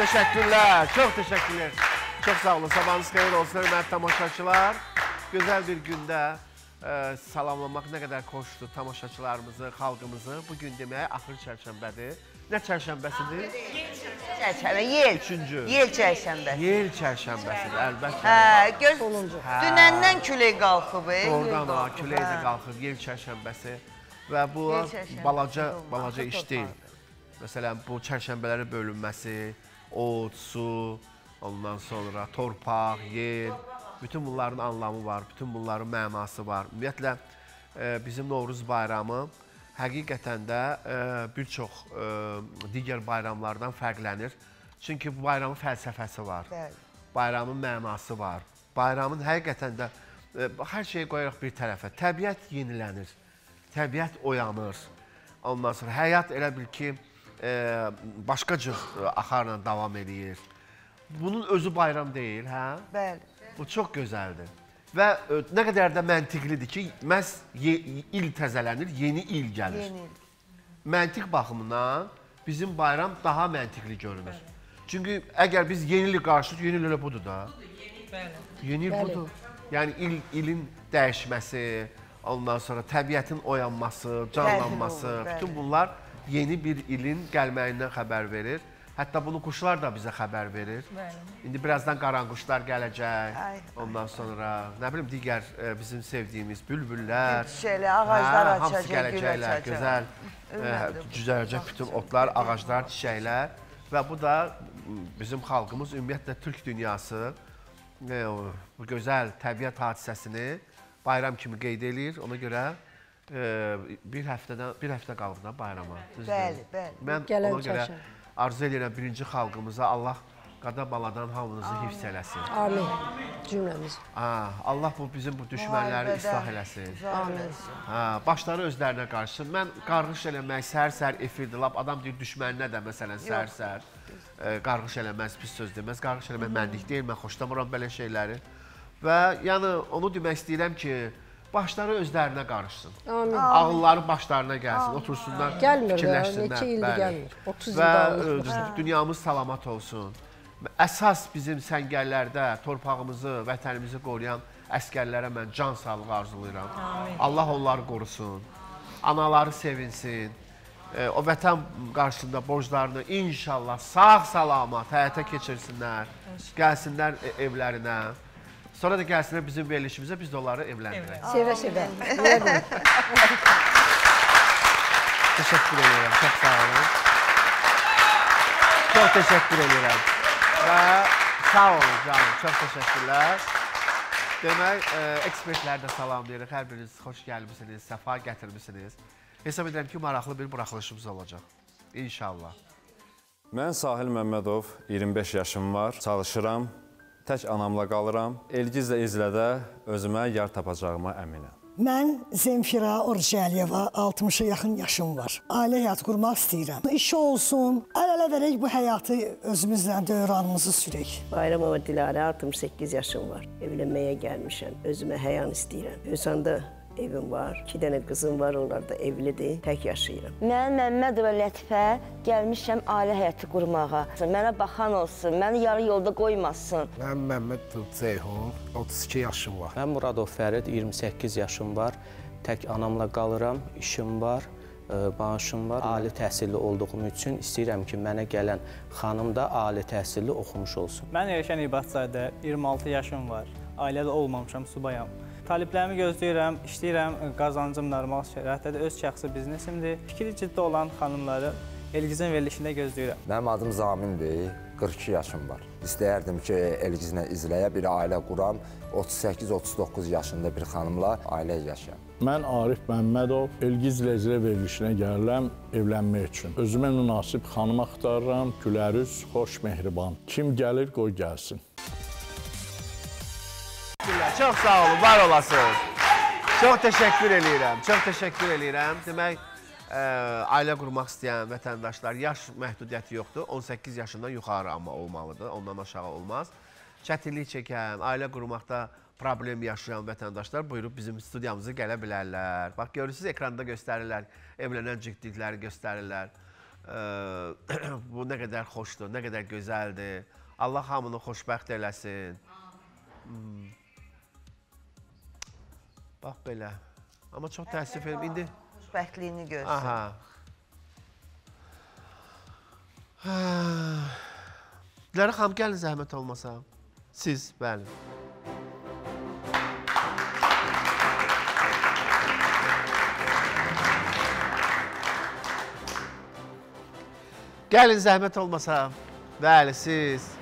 teşekkürler, çok teşekkürler. Çok sağ olun, sabahınız xeyir olsun, hörmətli tamaşaçılar. Gözəl bir gündə e, salamlamaq nə qədər xoşdur tamaşaçılarımızı, xalqımızı. Bu gün demək axır çərşənbədir. Nə çərşənbəsidir? Çərşənbə, yel. Üçüncü. Yel çərşənbə. Yer çərşənbəsidir, əlbəttə. Hə, göz Hə. dünəndən külək qalxıb. e, Oradan yel ha, külək də qalxıb, yer çərşənbəsi. Və bu balaca, balaca iş deyil. Məsələn, bu çərşənbələrin bölünməsi, ot, su, ondan sonra torpaq, yer, bütün bunların anlamı var, bütün bunların mənası var. Ümumiyyətlə, e, bizim Novruz bayramı həqiqətən də e, bir çox e, digər bayramlardan fərqlənir. Çünki bu bayramın fəlsəfəsi var Bəli. bayramın mənası var. Bayramın həqiqətən də hər şeyi qoyaraq bir tərəfə. Təbiət yenilənir. Təbiət oyanır. Ondan sonra həyat elə bil ki, e, başqa cür axarla davam eləyir. Bunun özü bayram deyil, hə? Bəli. Bu çox gözəldir. Və e, nə qədər də məntiqlidir ki, məhz ye, il təzələnir, yeni il gəlir. Yeni il. Məntiq baxımından bizim bayram daha məntiqli görünür. Çünki əgər biz yeni il qarşılıq, yeni il elə budur da. Yeni il budur. Yəni il ilin dəyişməsi, ondan sonra təbiətin oyanması, canlanması, bəli. bütün bunlar yeni bir ilin gəlməyindən xəbər verir. Hətta bunu quşlar da bizə xəbər verir. İndi birazdan qaranquşlar gələcək. Ay. Ondan sonra nə bilim digər e, bizim sevdiyimiz bülbüllər, Çiçəklər, ağaclar Hə, açacaq, gələcəklər, gözəl ə, cücərəcək bütün otlar, ağaclar, çiçəklər və bu da bizim xalqımız ümumiyyətlə türk dünyası o, bu gözəl təbiət hadisəsini bayram kimi qeyd eləyir. Ona görə ə, bir həftədən bir həftə qalıb da bayrama. düzdür? Bəli, bəli. Mən Gələn ona görə çərşənbə. arzu edirəm birinci xalqımıza Allah qada baladan hamınızı hifz eləsin. Amin. Cümləmiz. Ha, Allah bu bizim bu düşmənləri islah eləsin. eləsin. Hə, başları özlərinə qarşı. Mən qarğış eləmək, sər-sər efirdir. Lap adam deyir düşməninə də məsələn sər-sər e, qarğış eləməz, pis söz deməz. Qarğış eləmək mənlik deyil. Mən xoşlamıram belə şeyləri. Və yəni onu demək istəyirəm ki, başları özlərinə qarışsın. Amin. Ağılları başlarına gəlsin, otursunlar, Gəlmir fikirləşsinlər. neçə ildir gəlmir. 30 Və ildə almış. e, dünyamız salamat olsun. Əsas bizim səngərlərdə torpağımızı, vətənimizi qoruyan əsgərlərə mən can sağlığı arzulayıram. Allah onları qorusun. Anaları sevinsin. E, o vətən qarşısında borclarını inşallah sağ-salamat həyata keçirsinlər. Gəlsinlər e, evlərinə. Sonra da gəlsinlər bizim verilişimizə, biz də onları evləndirək. Sevə-sevə. Teşekkür ederim. Çok sağ olun. Çok teşekkür ederim. Ve sağ olun canım. Çok teşekkürler. Demək, e, ekspertləri də salamlayırıq. Hər biriniz xoş gəlmisiniz, səfa gətirmisiniz. Hesab edirəm ki, maraqlı bir buraxılışımız olacaq. İnşallah. Mən Sahil Məmmədov, 25 yaşım var, çalışıram, tək anamla qalıram. Elgizlə izlədə özümə yar tapacağıma əminəm. Mən Zemfira Orucəliyeva, 60-a yaxın yaşım var. Ailə həyat qurmaq istəyirəm. İş olsun, əl-ələ verək bu həyatı özümüzlə dövranımızı sürək. Bayramova Dilarə 68 yaşım var. Evlənməyə gəlmişəm. Özümə həyan istəyirəm. Özanda evim var. 2 dənə qızım var, onlar da evlidir. Tək yaşayıram. Mən Məmmədova Lətifə gəlmişəm ailə həyatı qurmağa. Mənə baxan olsun, məni yarı yolda qoymasın. Mən Məmməd Ceyhun, 32 yaşım var. Mən Muradov Fərid, 28 yaşım var. Tək anamla qalıram, işim var, e, maaşım var. Ali təhsilli olduğum üçün istəyirəm ki, mənə gələn xanım da ali təhsilli oxumuş olsun. Mən Erşən İbadzadə, 26 yaşım var. Ailədə olmamışam, subayam. Taliblərimi gözləyirəm, işləyirəm, qazancım normal şəraitdədir, öz şəxsi biznesimdir. Fikri ciddi olan xanımları Elgizin verilişində gözləyirəm. Mənim adım Zamindir, 42 yaşım var. İstəyərdim ki, Elgizinə izləyə bir ailə quram. 38-39 yaşında bir xanımla ailə yaşayam. Mən Arif Məmmədov, Elgiz Lezrə verilişinə gəlirəm evlənmək üçün. Özümə münasib xanım axtarıram, gülərüz, xoş, mehriban. Kim gəlir, qoy gəlsin. Çox sağ olun, var olasınız. Çox təşəkkür eləyirəm, çox təşəkkür eləyirəm. Demək, ə, ailə qurmaq istəyən vətəndaşlar yaş məhdudiyyəti yoxdur. 18 yaşından yuxarı amma olmalıdır, ondan aşağı olmaz. Çətinlik çəkən, ailə qurmaqda problem yaşayan vətəndaşlar buyurub bizim studiyamıza gələ bilərlər. Bax görürsüz ekranda göstərirlər, evlənən cütlükləri göstərirlər. Ə, bu nə qədər xoşdur, nə qədər gözəldir. Allah hamını xoşbəxt eləsin. Hmm. Bax belə. Amma çox təəssüf edirəm. İndi Xoşbəxtliyini görsün. Aha. Dilara xanım, gəlin zəhmət olmasa. Siz, bəli. Gəlin zəhmət olmasa. Bəli, siz.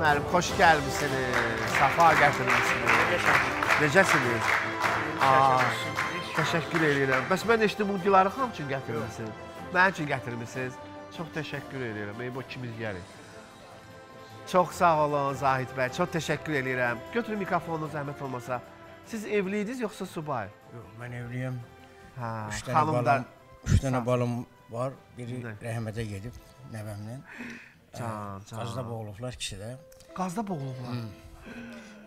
Müəllim, xoş gəlmisiniz. Safa gətirmisiniz. Necəsiniz? Təşəkkür edirəm. Bəs mən eşitdim bunu Dilara xanım üçün gətirmisiniz. Mənim üçün gətirmisiniz. Çox təşəkkür edirəm. Ey bu ikimiz gəlir. Çox sağ olun Zahid bəy. Çox təşəkkür edirəm. Götürün mikrofonu zəhmət olmasa. Siz evli idiniz yoxsa subay? Yox, mən evliyəm. Üç dənə balım var. Biri rəhmətə gedib nəvəmlə. Can, can. Qazda boğulublar ikisi də. Qazda boğulublar.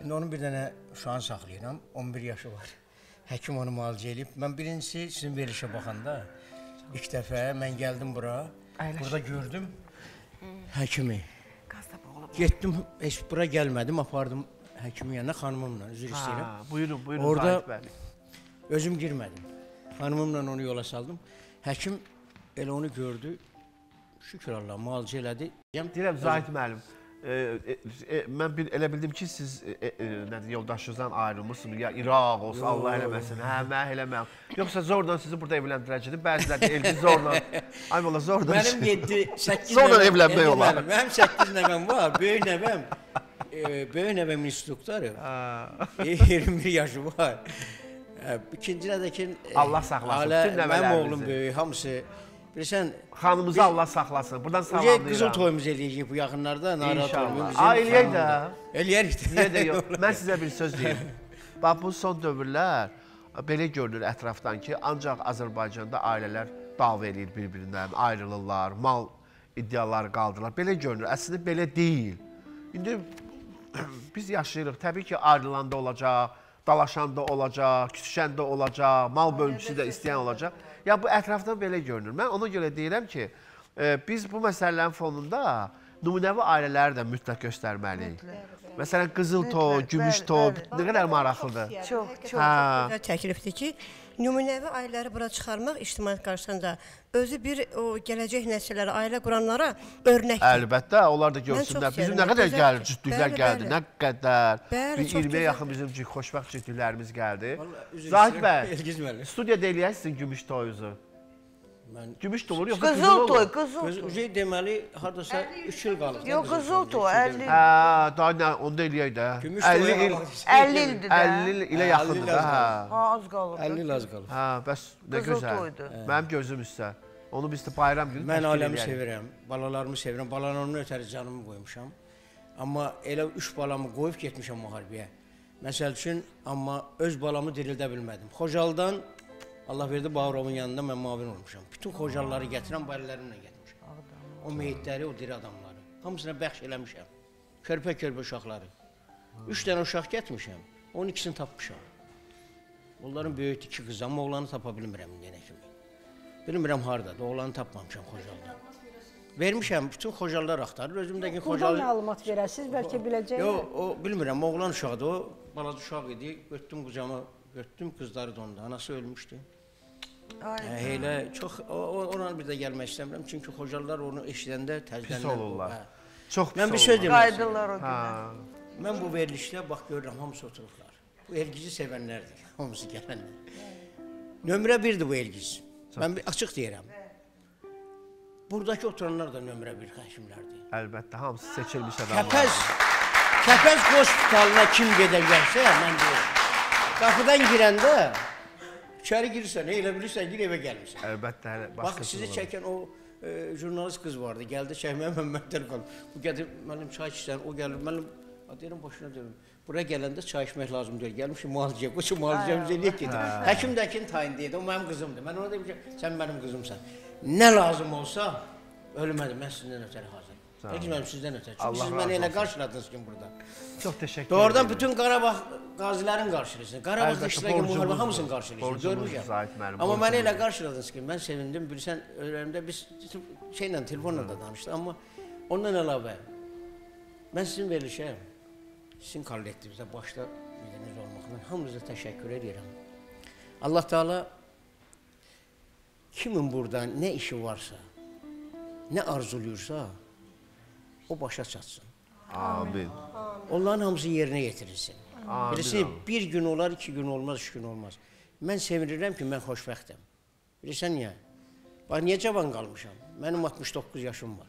İndi onun bir dənə uşağını saxlayıram. 11 yaşı var. Həkim onu müalicə edib. Mən birincisi sizin verilişə baxanda ilk dəfə mən gəldim bura. Əyləş. Burada gördüm həkimi. Getdim, heç bura gəlmədim, apardım həkimin yanına xanımımla, üzr istəyirəm. Ha, buyurun, buyurun bəy. özüm girmədim. Xanımımla onu yola saldım. Həkim elə onu gördü. Şükür Allah, müalicə elədi. Deyirəm Zahid müəllim, e, e, e, mən bir elə bildim ki, siz e, e, nədir yoldaşınızdan ayrılmısınız. Ya İraq olsa Yox. Allah eləməsin. Hə, mən eləməm. Yoxsa zorla sizi burada evləndirəcəkdi. Bəziləri də elbi zorla. Ay valla zorla. Mənim 7 8 Zorla evlənmək olar. Mənim 8 nəvəm var. Böyük nəvəm e, böyük nəvəm instruktordur. 21 yaşı var. E, İkinci nədəkin e, Allah saxlasın bütün Mənim nəvələrinizi. oğlum böyük, hamısı bilirsən Xanımızı Allah saxlasın. Buradan salamlayıram. qızıl toyumuz eləyəcək bu yaxınlarda. Narahat olmayın. İnşallah. Ay eləyək də. Eləyərik də. Niyə də yox? Mən sizə bir söz deyim. Bax bu son dövrlər belə görünür ətrafdan ki, ancaq Azərbaycanda ailələr dava eləyir bir-birindən, ayrılırlar, mal iddiaları qaldırırlar. Belə görünür. Əslində belə deyil. İndi biz yaşayırıq. Təbii ki, ayrılanda olacaq, dalaşanda olacaq, küsüşəndə olacaq, mal bölgüsü də istəyən olacaq. Ya bu ətrafdan belə görünür. Mən ona görə deyirəm ki, e, biz bu məsələlərin fonunda nümunəvi ailələri də mütləq göstərməliyik. Məsələn, qızıl toy, gümüş toy nə qədər maraqlıdır. Çox, çox. Hə. Təklifdir ki, nümunəvi ailələri bura çıxarmaq ictimaiyyət qarşısında özü bir o gələcək nəsillərə, ailə quranlara örnəkdir. Əlbəttə, onlar da görsünlər. Bizim nə qədər gəlir, cütlüklər gəldi, nə qədər. Bəli, Bir çox 20-yə gözəl. yaxın bizim xoşbəxt cütlüklərimiz gəldi. Zahid bəy, Elgiz müəllim. studiyada eləyərsiniz gümüş toyunuzu. Mən Gümüş de olur yoxsa Qızıl qızıl toy, qızıl Qız toy. uca deməli hardasa 3 il qalıb. da Yox, qızıl qızıl toy, üç il 50 Hə, daha nə, onda eləyək də. Gümüş 50 toya il, qalaq. 50 ildir də. 50 il ilə Hə, yaxındır 50 da. Hə. Ha, az qalıb. 50 il az qalıb. Hə, bəs nə Qızıl gözəl. toydur. Mənim gözüm üstə. Onu biz də bayram günü Mən ailəmi sevirəm, balalarımı sevirəm. Balalarımın ötəri canımı qoymuşam. Amma elə üç balamı qoyub getmişəm müharibəyə. Məsəl üçün, amma öz balamı dirildə bilmədim. Xocalıdan Allah verdi Bağırovun yanında mən müavin olmuşam. Bütün Xocalıları gətirən barələrimlə getmişəm. O meyitləri, o diri adamları. Hamısına bəxş eləmişəm. Körpə-körpə uşaqları. Üç dənə uşaq gətirmişəm. Onun ikisini tapmışam. Onların böyük iki qızı, amma oğlanı tapa bilmirəm yenə kimi. Bilmirəm hardadır, oğlanı tapmamışam Xocalıda. Vermişəm, bütün Xocalılar axtarır, özümdəki Buradan Xocalı... məlumat verəsiniz, bəlkə biləcəklər. Yox, o bilmirəm, oğlan uşaqdır o, balaca uşaq idi. Götdüm qucağıma, götdüm qızları da onda, anası ölmüşdü. Ay. Hə, elə çox o, o ona bir də gəlmək istəmirəm, çünki Xocalılar onu eşidəndə təzədən Pis olurlar. Hə. Çox pis Mən bir söz olurlar. demək Qayıdırlar o Hə. günə. Mən bu verilişdə bax görürəm hamısı oturublar. Bu Elgizi sevənlərdir, hamısı gələnlər. Nömrə 1-dir bu Elgiz. Mən bir açıq deyirəm. Buradakı oturanlar da nömrə 1 həkimlərdir. Əlbəttə, hamısı seçilmiş adamlar. Kəpəz Kəpəz hospitalına kim gedəcəksə, mən deyirəm. Qapıdan girəndə içəri girirsən, elə bilirsən ki, evə gəlmirsən. Əlbəttə, hələ Bax başqası sizi çəkən o e, jurnalist qız vardı. Gəldi çəkməyə Məmməddən qaldı. Bu gəlir müəllim çay içsən, o gəlir müəllim "A, deyirəm başına dönüm. Bura gələndə çay içmək lazım deyil. Gəlmişik müalicəyə, qoçu müalicəmiz eləyək gedir. Həkimdəkin tayindəydi. O mənim qızımdır. Mən ona demişəm, sən mənim qızımsan. Nə lazım olsa ölmədim. Mən sizdən ötəri hazır. Olun. müəllim sizdən Allah siz məni elə qarşıladınız ki burada. Çox təşəkkür Doğrudan edirəm. bütün Qarabağ qazilərin qarşılayırsınız. İştirak edən müharibə hamısını qarşılayırsınız. Görmüşəm. Amma məni elə qarşıladınız ki, mən sevindim. Bilirsən, öyrərimdə biz şeylə, telefonla da danışdıq. Amma ondan əlavə, mən sizin verilişə, sizin kollektivizə başda biriniz olmaqla hamınıza təşəkkür edirəm. Allah Teala kimin burada nə işi varsa, nə arzuluyursa, o başa çatsın. Amin. Onların hamısı yerinə yetirilsin. Amin, Birisi amin. bir gün olar, iki gün olmaz, üç gün olmaz. Mən sevinirəm ki, mən xoşbəxtəm. Bilirsən niyə? Bax, niyə cavan qalmışam? Mənim 69 yaşım var.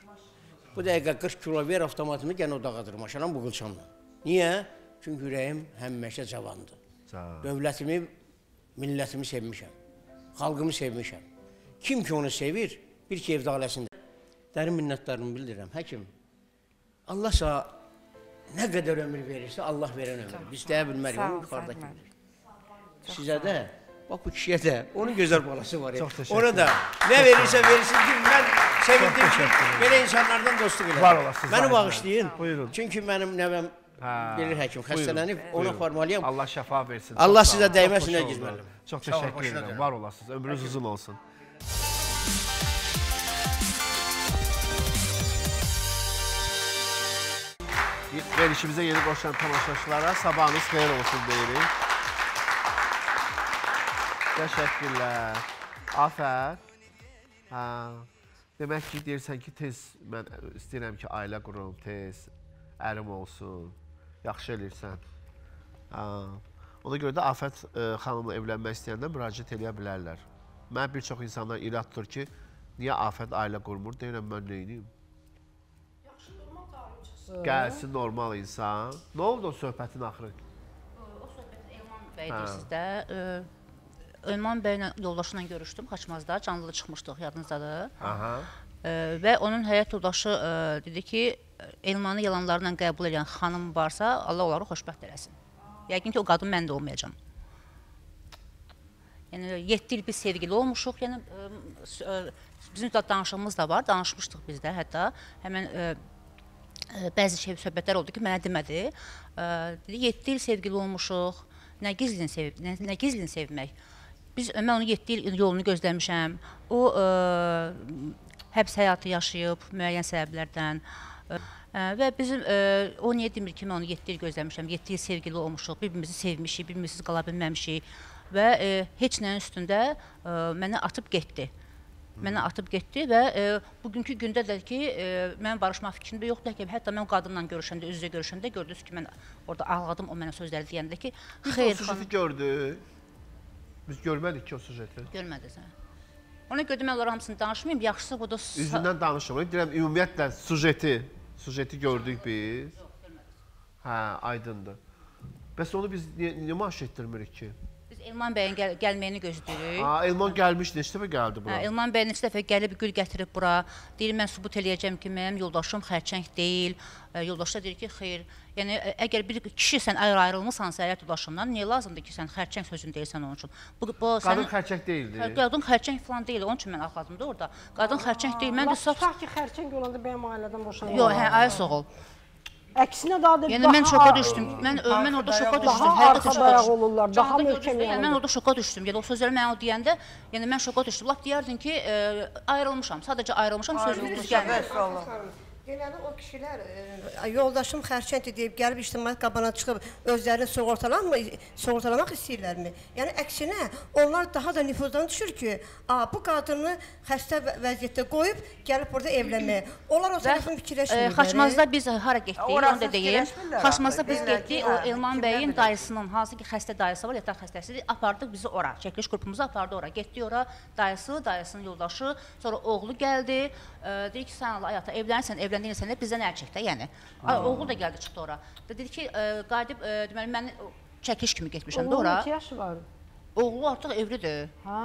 Bu dəqiqə 40 kilo ver avtomatımı, gənə o dağa dırmaşaram bu qılçamla. Niyə? Çünki ürəyim həmişə cavandır. Dövlətimi, millətimi sevmişəm. Xalqımı sevmişəm. Kim ki onu sevir, bir ki evdə ailəsində. Dərin minnətdarımı bildirirəm. Həkim, Allah sağ nə qədər ömür verirsə, Allah verən ömür. Biz deyə bilmərik, Sağ ol, onu yuxarıdakı bilir. Sizə də, bax bu kişiyə də, onun gözəl balası var. Çox təşəkkür Ona da nə verirsə versin ki, mən sevindim ki, belə insanlardan dostluq edirəm. Var olasınız, Məni bağışlayın. Buyurun. Çünki mənim nəvəm gelir həkim, xəstələnib, ona aparmalıyam. Allah şəfa versin. Allah sizə olun, dəyməsin, çox təşəkkür edirəm. Var olasınız. Ömrünüz uzun olsun. Verilişimizə yeni qoşulan tamaşaçılara sabahınız xeyir olsun deyirik. Təşəkkürlər. Afər. Hə. Demək ki, deyirsən ki, tez mən istəyirəm ki, ailə qurum, tez ərim olsun. Yaxşı eləyirsən. Hə. Ona görə də Afət ə, xanımla evlənmək istəyəndə müraciət eləyə bilərlər. Mən bir çox insanlar irad tutur ki, niyə Afət ailə qurmur? Deyirəm mən edeyim? Gəlsin normal insan. Nə oldu o söhbətin axırı? Bəy Hə. sizdə. e, Elman bəylə yoldaşımla görüşdüm Xaçmazda, canlı çıxmışdıq yadınızdadır. Aha. E, və onun həyat yoldaşı e, dedi ki, Elmanı yalanlarla qəbul edən xanım varsa, Allah onları xoşbəxt eləsin. Yəqin ki, o qadın mən də olmayacam. Yəni 7 il biz sevgili olmuşuq. Yəni e, bizim də danışığımız da var, danışmışdıq biz də hətta. Həmin bəzi şey söhbətlər oldu ki, mənə demədi. Dedi 7 il sevgili olmuşuq. Nə gizlin sev, nə, nə gizlin sevmək. Biz mən onu 7 il yolunu gözləmişəm. O e, həbs həyatı yaşayıb müəyyən səbəblərdən. E, və bizim e, o niyə demir ki, mən onu 7 il gözləmişəm. 7 il sevgili olmuşuq, bir-birimizi sevmişik, bir-birimizsiz qala bilməmişik və e, heç nəyin üstündə e, məni atıb getdi. Mənə atıb getdi və e, bugünkü gündə də ki, e, mən barışmaq fikrində yoxdur ki, hətta mən qadınla görüşəndə, üz-üzə görüşəndə gördünüz ki, mən orada ağladım o mənə sözləri deyəndə ki, Biz o xeyr sujeti xanım, gördük. Biz görmədik ki o sujeti. görmədiniz hə. Ona görə də mən onların hamısını danışmayım, yaxşısı budur. sa- Üzündən danışmırıq. Deyirəm ümumiyyətlə sujeti, sujeti gördük biz. Hə, aydındır. Bəs onu biz niyə maaş etdirmirik ki? Biz Elman bəyin gəl gəlməyini gözləyirik. Ha, Elman gəlmiş, neçə dəfə gəldi bura? Hə, Elman bəy neçə dəfə gəlib gül gətirib bura. Deyir mən sübut eləyəcəm ki, mənim yoldaşım xərçəng deyil. E, Yoldaş da deyir ki, xeyr. Yəni ə, əgər bir kişi sən ayrı ayrılmısansa həyat yoldaşından, niyə lazımdır ki, sən xərçəng sözünü deyirsən onun üçün? Bu, bu Qadın xərçək deyildi. Hə, Qadın xərçəng falan deyil. Onun üçün mən ağladım da orada. Qadın xərçəng deyil. Mən də saf ki, xərçəng olanda bəyəm ailədən boşanır. Yox, hə, ay soğul. Əksinə daha da Yəni mən şoka düşdüm. Mən mən orada şoka düşdüm. Daha Həqiqətən arxa dayaq olurlar, daha möhkəm yəni. Mən orada şoka düşdüm. Yəni o sözləri mən o deyəndə, yəni mən şoka düşdüm. Lap deyərdin ki, e, ayrılmışam. Sadəcə ayrılmışam, sözünüz düz gəlmir. Deməli o kişilər e, yoldaşım xərçəngdir deyib gəlib ictimaiyyət qabağına çıxıb özlərini sığortalanmı sığortalamaq istəyirlərmi? Yəni əksinə onlar daha da nüfuzdan düşür ki, a bu qadını xəstə və- vəziyyətdə qoyub gəlib burada evlənməyə. Onlar o tərəfin E, fikirləşmirlər. Xaçmazda biz hara getdik, onu da deyim. fikirləşmirlər Xaçmazda biz getdik, o hə, Elman kimdən bəyin dayısının hansı ki xəstə dayısı var, yataq xəstəsidir, apardıq bizi ora. Çəkiliş qrupumuzu apardı ora. Getdik ora, dayısı, dayısının yoldaşı, sonra oğlu gəldi. E, dedi ki, sən Allah həyata evlənirsən, evləndiyinsən də bizdən əl çək də, yəni. Oğlu da gəldi çıxdı ora. Və dedi ki, e, qayıdıb e, deməli mən o çəkiliş kimi getmişəm də ora. neçə yaşı var? Oğlu artıq evlidir. Ha,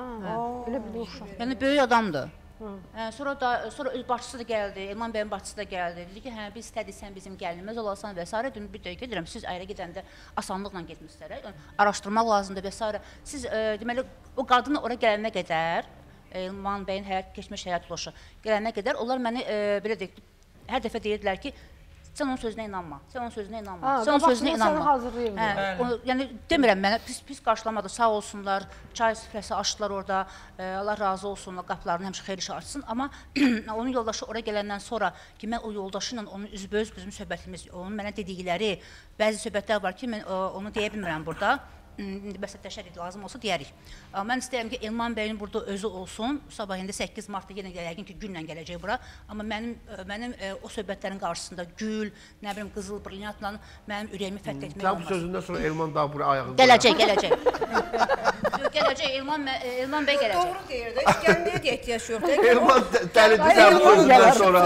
elə bir uşaq. Yəni böyük adamdır. Hə, sonra da sonra öz başçısı da gəldi, Elman bəyin başçısı da gəldi. Dedi ki, hə biz istədik sən bizim gəlinimiz olasan və s. Dün bir dəqiqə deyirəm, siz ayrı gedəndə asanlıqla getmisiniz. Yəni, araşdırmaq lazımdır və s. Siz e, deməli o qadın ora gələnə qədər Elman bəyin həyat keçmiş həyat yoldaşı gələnə qədər onlar məni e, belə deyək hər dəfə deyirdilər ki, sən onun sözünə inanma. Sən onun sözünə inanma. Ha, sən onun sözünə inanma. Hə, onu, yəni demirəm mənə pis pis qarşılamadı. Sağ olsunlar. Çay süfrəsi açdılar orada. E, Allah razı olsun. Qapılarını həmişə xeyir işə açsın. Amma onun yoldaşı ora gələndən sonra ki, mən o yoldaşı ilə onun üzbəüz bizim söhbətimiz, onun mənə dedikləri bəzi söhbətlər var ki, mən e, onu deyə bilmirəm burada. İndi bəs təşəkkür lazım olsa deyərik. Amma Mən istəyirəm ki, Elman bəyin burada özü olsun. Sabah indi 8 martda yenə yəqin ki, günlə gələcək bura. Amma mənim mənim o söhbətlərin qarşısında gül, nə bilim qızıl brilyantla mənim ürəyimi fəth etmək olmaz. sözündən sonra Elman daha bura ayağını Gələcək, gələcək. Yox, gələcək Elman Elman bəy gələcək. Doğru deyir də. Gəlməyə də ehtiyac yoxdur. Elman də- dəlidir sən bu sözündən sonra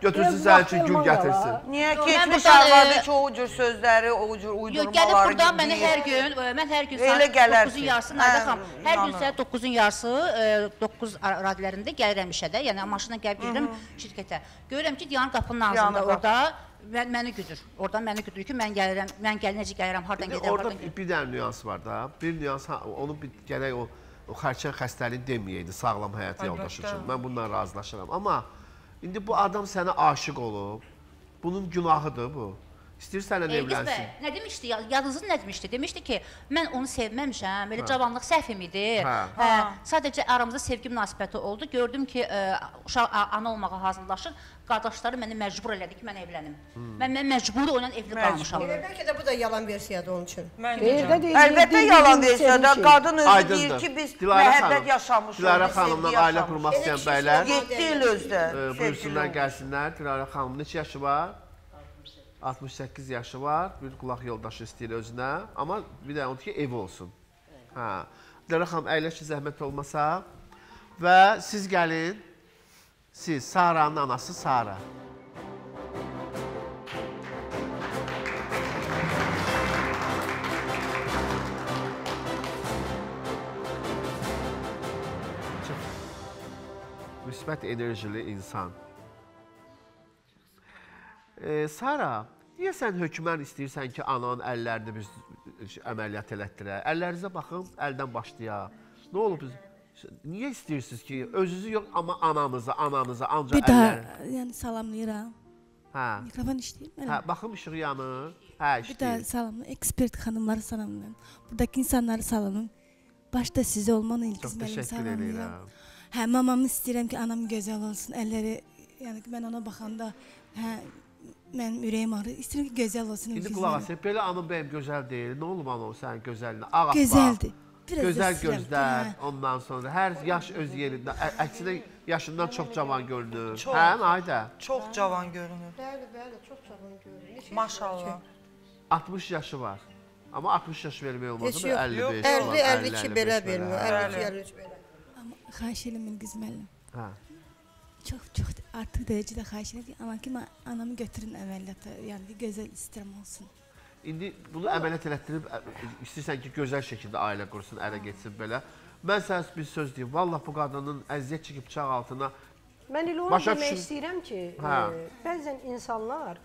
götürsün sənin üçün gül gətirsin. Niyə Yox, mən keçmiş arvadı ki, o cür sözləri, o cür Yox, uydurmaları gəlib buradan mənə hər gün, e, mən hər gün saat gələr 9-un ki. yarısı Hə, Nayda xanım, hər gün saat 9-un yarısı e, 9 ar- radiolarında gəlirəm işə də, yəni maşına gəlib gedirəm şirkətə. Görürəm ki, Diyan qapının ağzında orada mən məni güdür. Oradan məni güdür ki, mən gəlirəm, mən gəl necə gəlirəm, hardan gedirəm, orada hardan gedirəm. bir dənə nüans var da. Bir nüans onu bir gərək o o xərçəng xəstəliyi deməyəydi sağlam həyat yoldaşı üçün. Mən bununla razılaşıram. Amma indi bu adam sənə aşiq olub. Bunun günahıdır bu. İstəyir səninlə Elgiz evlənsin. bəy, nə demişdi? ya- Yadınızda nə demişdi? Demişdi ki, mən onu sevməmişəm, belə cavanlıq səhvim idi. Hə. Hə, sadəcə aramızda sevgi münasibəti oldu. Gördüm ki, ə, uşaq a- ana olmağa hazırlaşır. Qardaşları məni məcbur elədi ki, mən evlənim. Mən mən məcburi onunla evli qalmışam. Elə bəlkə də bu da yalan versiyadır onun üçün. Də. Əlbəttə yalan də sevmişik. qadın özü deyir ki, biz məhəbbət xanım, yaşamışıq. Xanımla sevgi ailə qurmaq Elə istəyən bəylər, 7 il özdə. e, buyursunlar gəlsinlər. Dilarə xanımın neçə yaşı var? 68 yaşı var. Bir qulaq yoldaşı istəyir özünə, amma bir də onun ki, evi olsun. Hə. Dilarə xanım əyləş ki, zəhmət olmasa və siz gəlin. Siz Saranın anası Sara. Müsbət enerjili insan. E, Sara, niyə sən hökmən istəyirsən ki, ananın əllərini biz əməliyyat elətdirək? Əllərinizə baxın, əldən başlayaq. Nə olub biz? Niyə istəyirsiniz ki, özünüzü yox, amma ananızı, ananızı ancaq Bir daha əlləri... yəni salamlayıram. Hə. Mikrofon işləyir mənə. Hə, baxım işığı yanır. Hə, Bir daha işləyir. salamlayıram. Ekspert xanımları salamlayıram. Buradakı insanları salamlayıram. Başda sizə olman İlgiz təşəkkür salamlayıram. Hə, mamamı istəyirəm ki, anam gözəl olsun. Əlləri, yəni mən ona baxanda, hə, mənim ürəyim ağrır. İstəyirəm ki, gözəl olsun İndi qulaq asın. Belə anam bəyim gözəl deyil. Nə olub ana o sənin gözəlinə? Ağ Gözəldir. Biraz Gözəl gözlər, hə. ondan sonra hər yaş öz yerində, əksinə yaşından çox cavan görünür. Çox. Hə, Ayda? Çox cavan görünür. Bəli, bəli, çox cavan görünür. Maşallah. 60 yaşı var. Amma 60 yaş vermək olmaz. Yox. 55 50, falan, 52 belə 55 vermir. Hə. 52, 53 belə. Amma xahiş edirəm İlgiz müəllim. Hə. Çox çox artıq dərəcədə xahiş edirəm ki, ana ki, mən anamı götürün əməliyyata. Yəni gözəl istəyirəm olsun. İndi bunu əməliyyat elətdirib istəyirsən ki, gözəl şəkildə ailə qursun, ərə getsin belə. Mən sənə bir söz deyim. Vallah bu qadının əziyyət çəkib bıçaq altına Mən elə onu Başa demək düşün- istəyirəm ki, Hə. e, bəzən insanlar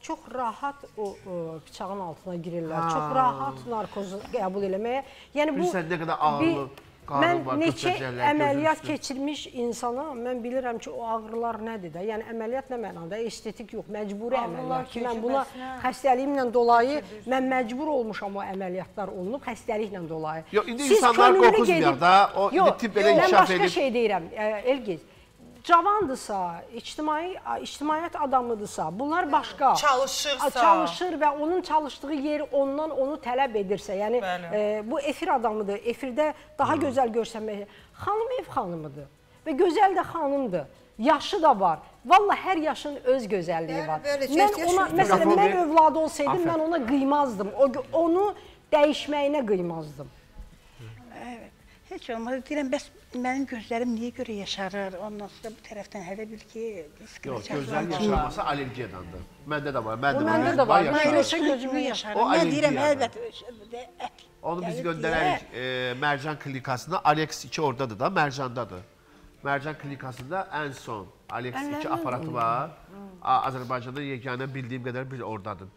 çox rahat o, o bıçağın altına girirlər. Hə. Çox rahat narkozu qəbul eləməyə. Yəni bu Bilirsən nə qədər ağırlı bir- qarın Mən var, neçə əməliyyat keçirmiş insana mən bilirəm ki, o ağrılar nədir də. Yəni əməliyyat nə mənada? Estetik yox, məcburi əməliyyat. ki, Mən buna xəstəliyimlə dolayı mən məcbur olmuşam o əməliyyatlar olunub xəstəliklə dolayı. Yox, indi Siz insanlar gedib- da, o indi Yox, tibb belə Mən inkişaf başqa edib- şey deyirəm, e, Elgiz. Cavandırsa, ictimai ictimaiyyət adamıdırsa, bunlar başqa. Çalışırsa. Çalışır və onun çalışdığı yer ondan onu tələb edirsə, yəni Bəli. e, bu efir adamıdır. Efirdə daha gözəl görsənmək. Xanım ev xanımıdır və gözəl də xanımdır. Yaşı da var. Valla hər yaşın öz gözəlliyi Bəli, var. bəli, Mən çox ona, məsələn, mən övladı olsaydım, Aferin. mən ona qıymazdım. O, onu dəyişməyinə qıymazdım. Evet. Heç olmaz. Deyirəm, bəs mənim gözlərim niyə görə yaşarır? Ondan sonra bu tərəfdən hələ bil ki, Yox, gözəl yaşaması allergiyadandır. Məndə də var. Mən O də məndə var, də var. yaşarım. Mən Elə şey gözümü yaşarır. O Mən deyirəm, allergiyadır. əlbəttə. ət Onu biz göndərərik e, Mərcan klinikasına. Alex 2 oradadır da, Mərcandadır. Mərcan klinikasında ən son Alex 2 aparatı var. Azərbaycanda yeganə bildiyim qədər bir ordadır.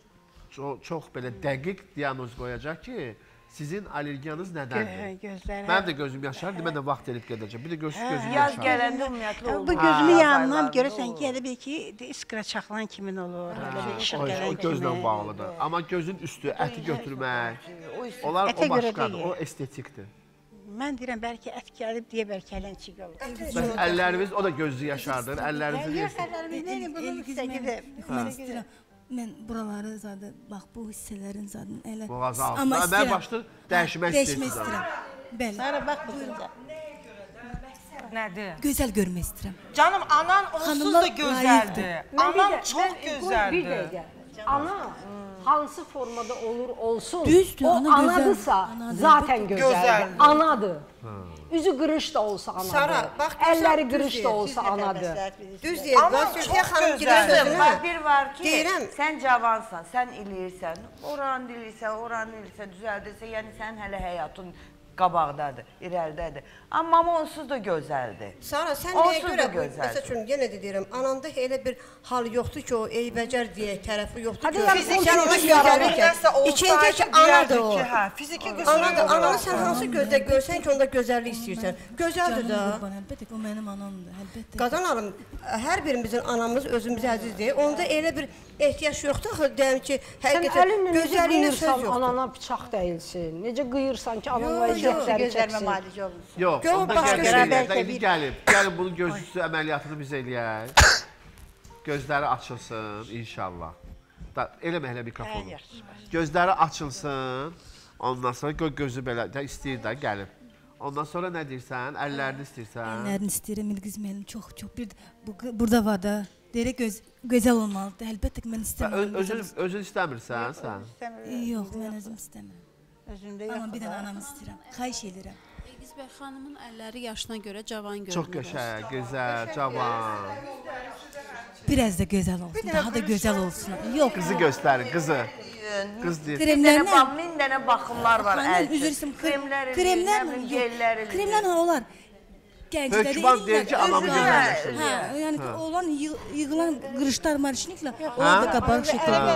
Çox, çox belə dəqiq diaqnoz qoyacaq ki, Sizin allergiyanız Gö- nədəndir? gözlərə. Mənim də gözüm yaşardı, mən də vaxt elib gedəcəm. Bir də göz, gözüm yaşardı. Ha, Bu gözümün yanından görürsən ki, elə bil ki, iskra çaxılan kimin olur. Elə bir işıq O, o gələn gözlə bağlıdır. Amma gözün üstü əti götürmək, onlar o başqadır, o estetikdir. Mən deyirəm bəlkə ət gəlib deyə bəlkə ələnçik olur. Bəs əlləriniz, o da gözü yaşardır, əllərinizi Yox, yersin. əllərimiz bunun üstəgidir. Mən istəyirəm. Mən buraları zadı bax bu hissələrin zadı elə Boğazı altı. Amma Əməl istəyirəm. başlı dəyişmək Dəyişmək istəyirsən. istəyirəm. Bəli. Sara bax bu gözə. Nədir? Gözəl görmək istəyirəm. Canım anan onsuz da gözəldir. Mən Anan çox mən- gözəldir. Bir dəqiqə. Ana hansı formada olur olsun. Düzdür, o ana gözəl. anadırsa Anadır. zaten gözəldir. Anadır. Üzü qırış da olsa anadır. Sara, bax, Əlləri qırış da olsa anadır. Düz deyir. Amma Zülfiyə xanım sözünə. Bax, bir var ki, Deyirəm. sən cavansan, sən eləyirsən, oran dilirsən, oran eləyirsən, düzəldirsən, yəni sənin hələ həyatın qabaqdadır, irəlidədir. Amma onsuz da gözəldir. Sara, sən nəyə Onsuz görə da bu, məsəl üçün yenə də deyirəm, ananda elə bir hal yoxdur ki, o eybəcər deyək tərəfi yoxdur Hadi ki, yəni, sən fiziki ona olsaydı ikinci ki, anadır o. hə, fiziki qüsuru Anadır, yox. ananı sən hansı gözdə görsən ki, onda gözəllik istəyirsən. Gözəldir də. Əlbəttə ki, o mənim anamdır, əlbəttə. Qadan alım, hər birimizin anamız özümüzə əzizdir. Onda elə bir ehtiyac yoxdur axı deyəm ki, həqiqətən gözəlliyinə söz yoxdur. anana bıçaq dəyilsin. Necə qıyırsan ki, ananın Yox, əziyyətləri Gözlərimə çəksin. malik olursun. Yox, Yox, onda başqa gəlin, şey. eləyək də, indi gəlin. Gəlin bunun göz üstü əməliyyatını biz eləyək. Gözləri açılsın inşallah. Da, eləmə elə mikrofonu. Hə, yaxşı, Gözləri açılsın. Ondan sonra gö gözü belə də istəyir də gəlib. Ondan sonra nə deyirsən? Əllərini istəyirsən? Əllərini istəyirəm İlgiz müəllim, çox çox. Bir də bu burada var da. Deyirək göz gözəl olmalıdır. Əlbəttə ki, mən Sən istəmirəm. öz- özün özün istəmirsən sən? Yox, mən özüm istəmirəm. Özündə Amma yox. bir dənə anamı istəyirəm. Xahiş edirəm. Elgiz bəy xanımın əlləri yaşına görə cavan görünür. Çox qəşəng, gözəl, cavan. Biraz da gözəl olsun, daha da gözəl olsun. Yox. Qızı göstərin, qızı. Qız deyir. Min dənə, bax, min dənə baxımlar var Xanım, əl üçün. üzr istəyirəm, Kremlər eləyir, kremlər nə bilim, yox, gellər eləyir. Kremlərlə olar. Gəncləri Hökman deyir ki, anamı gözəlləşdirir. Hə, yəni ki, Hə. olan yığ- yığılan qırışlar marşniklə Hə? onlar da qabarıq Hə. şəkildə.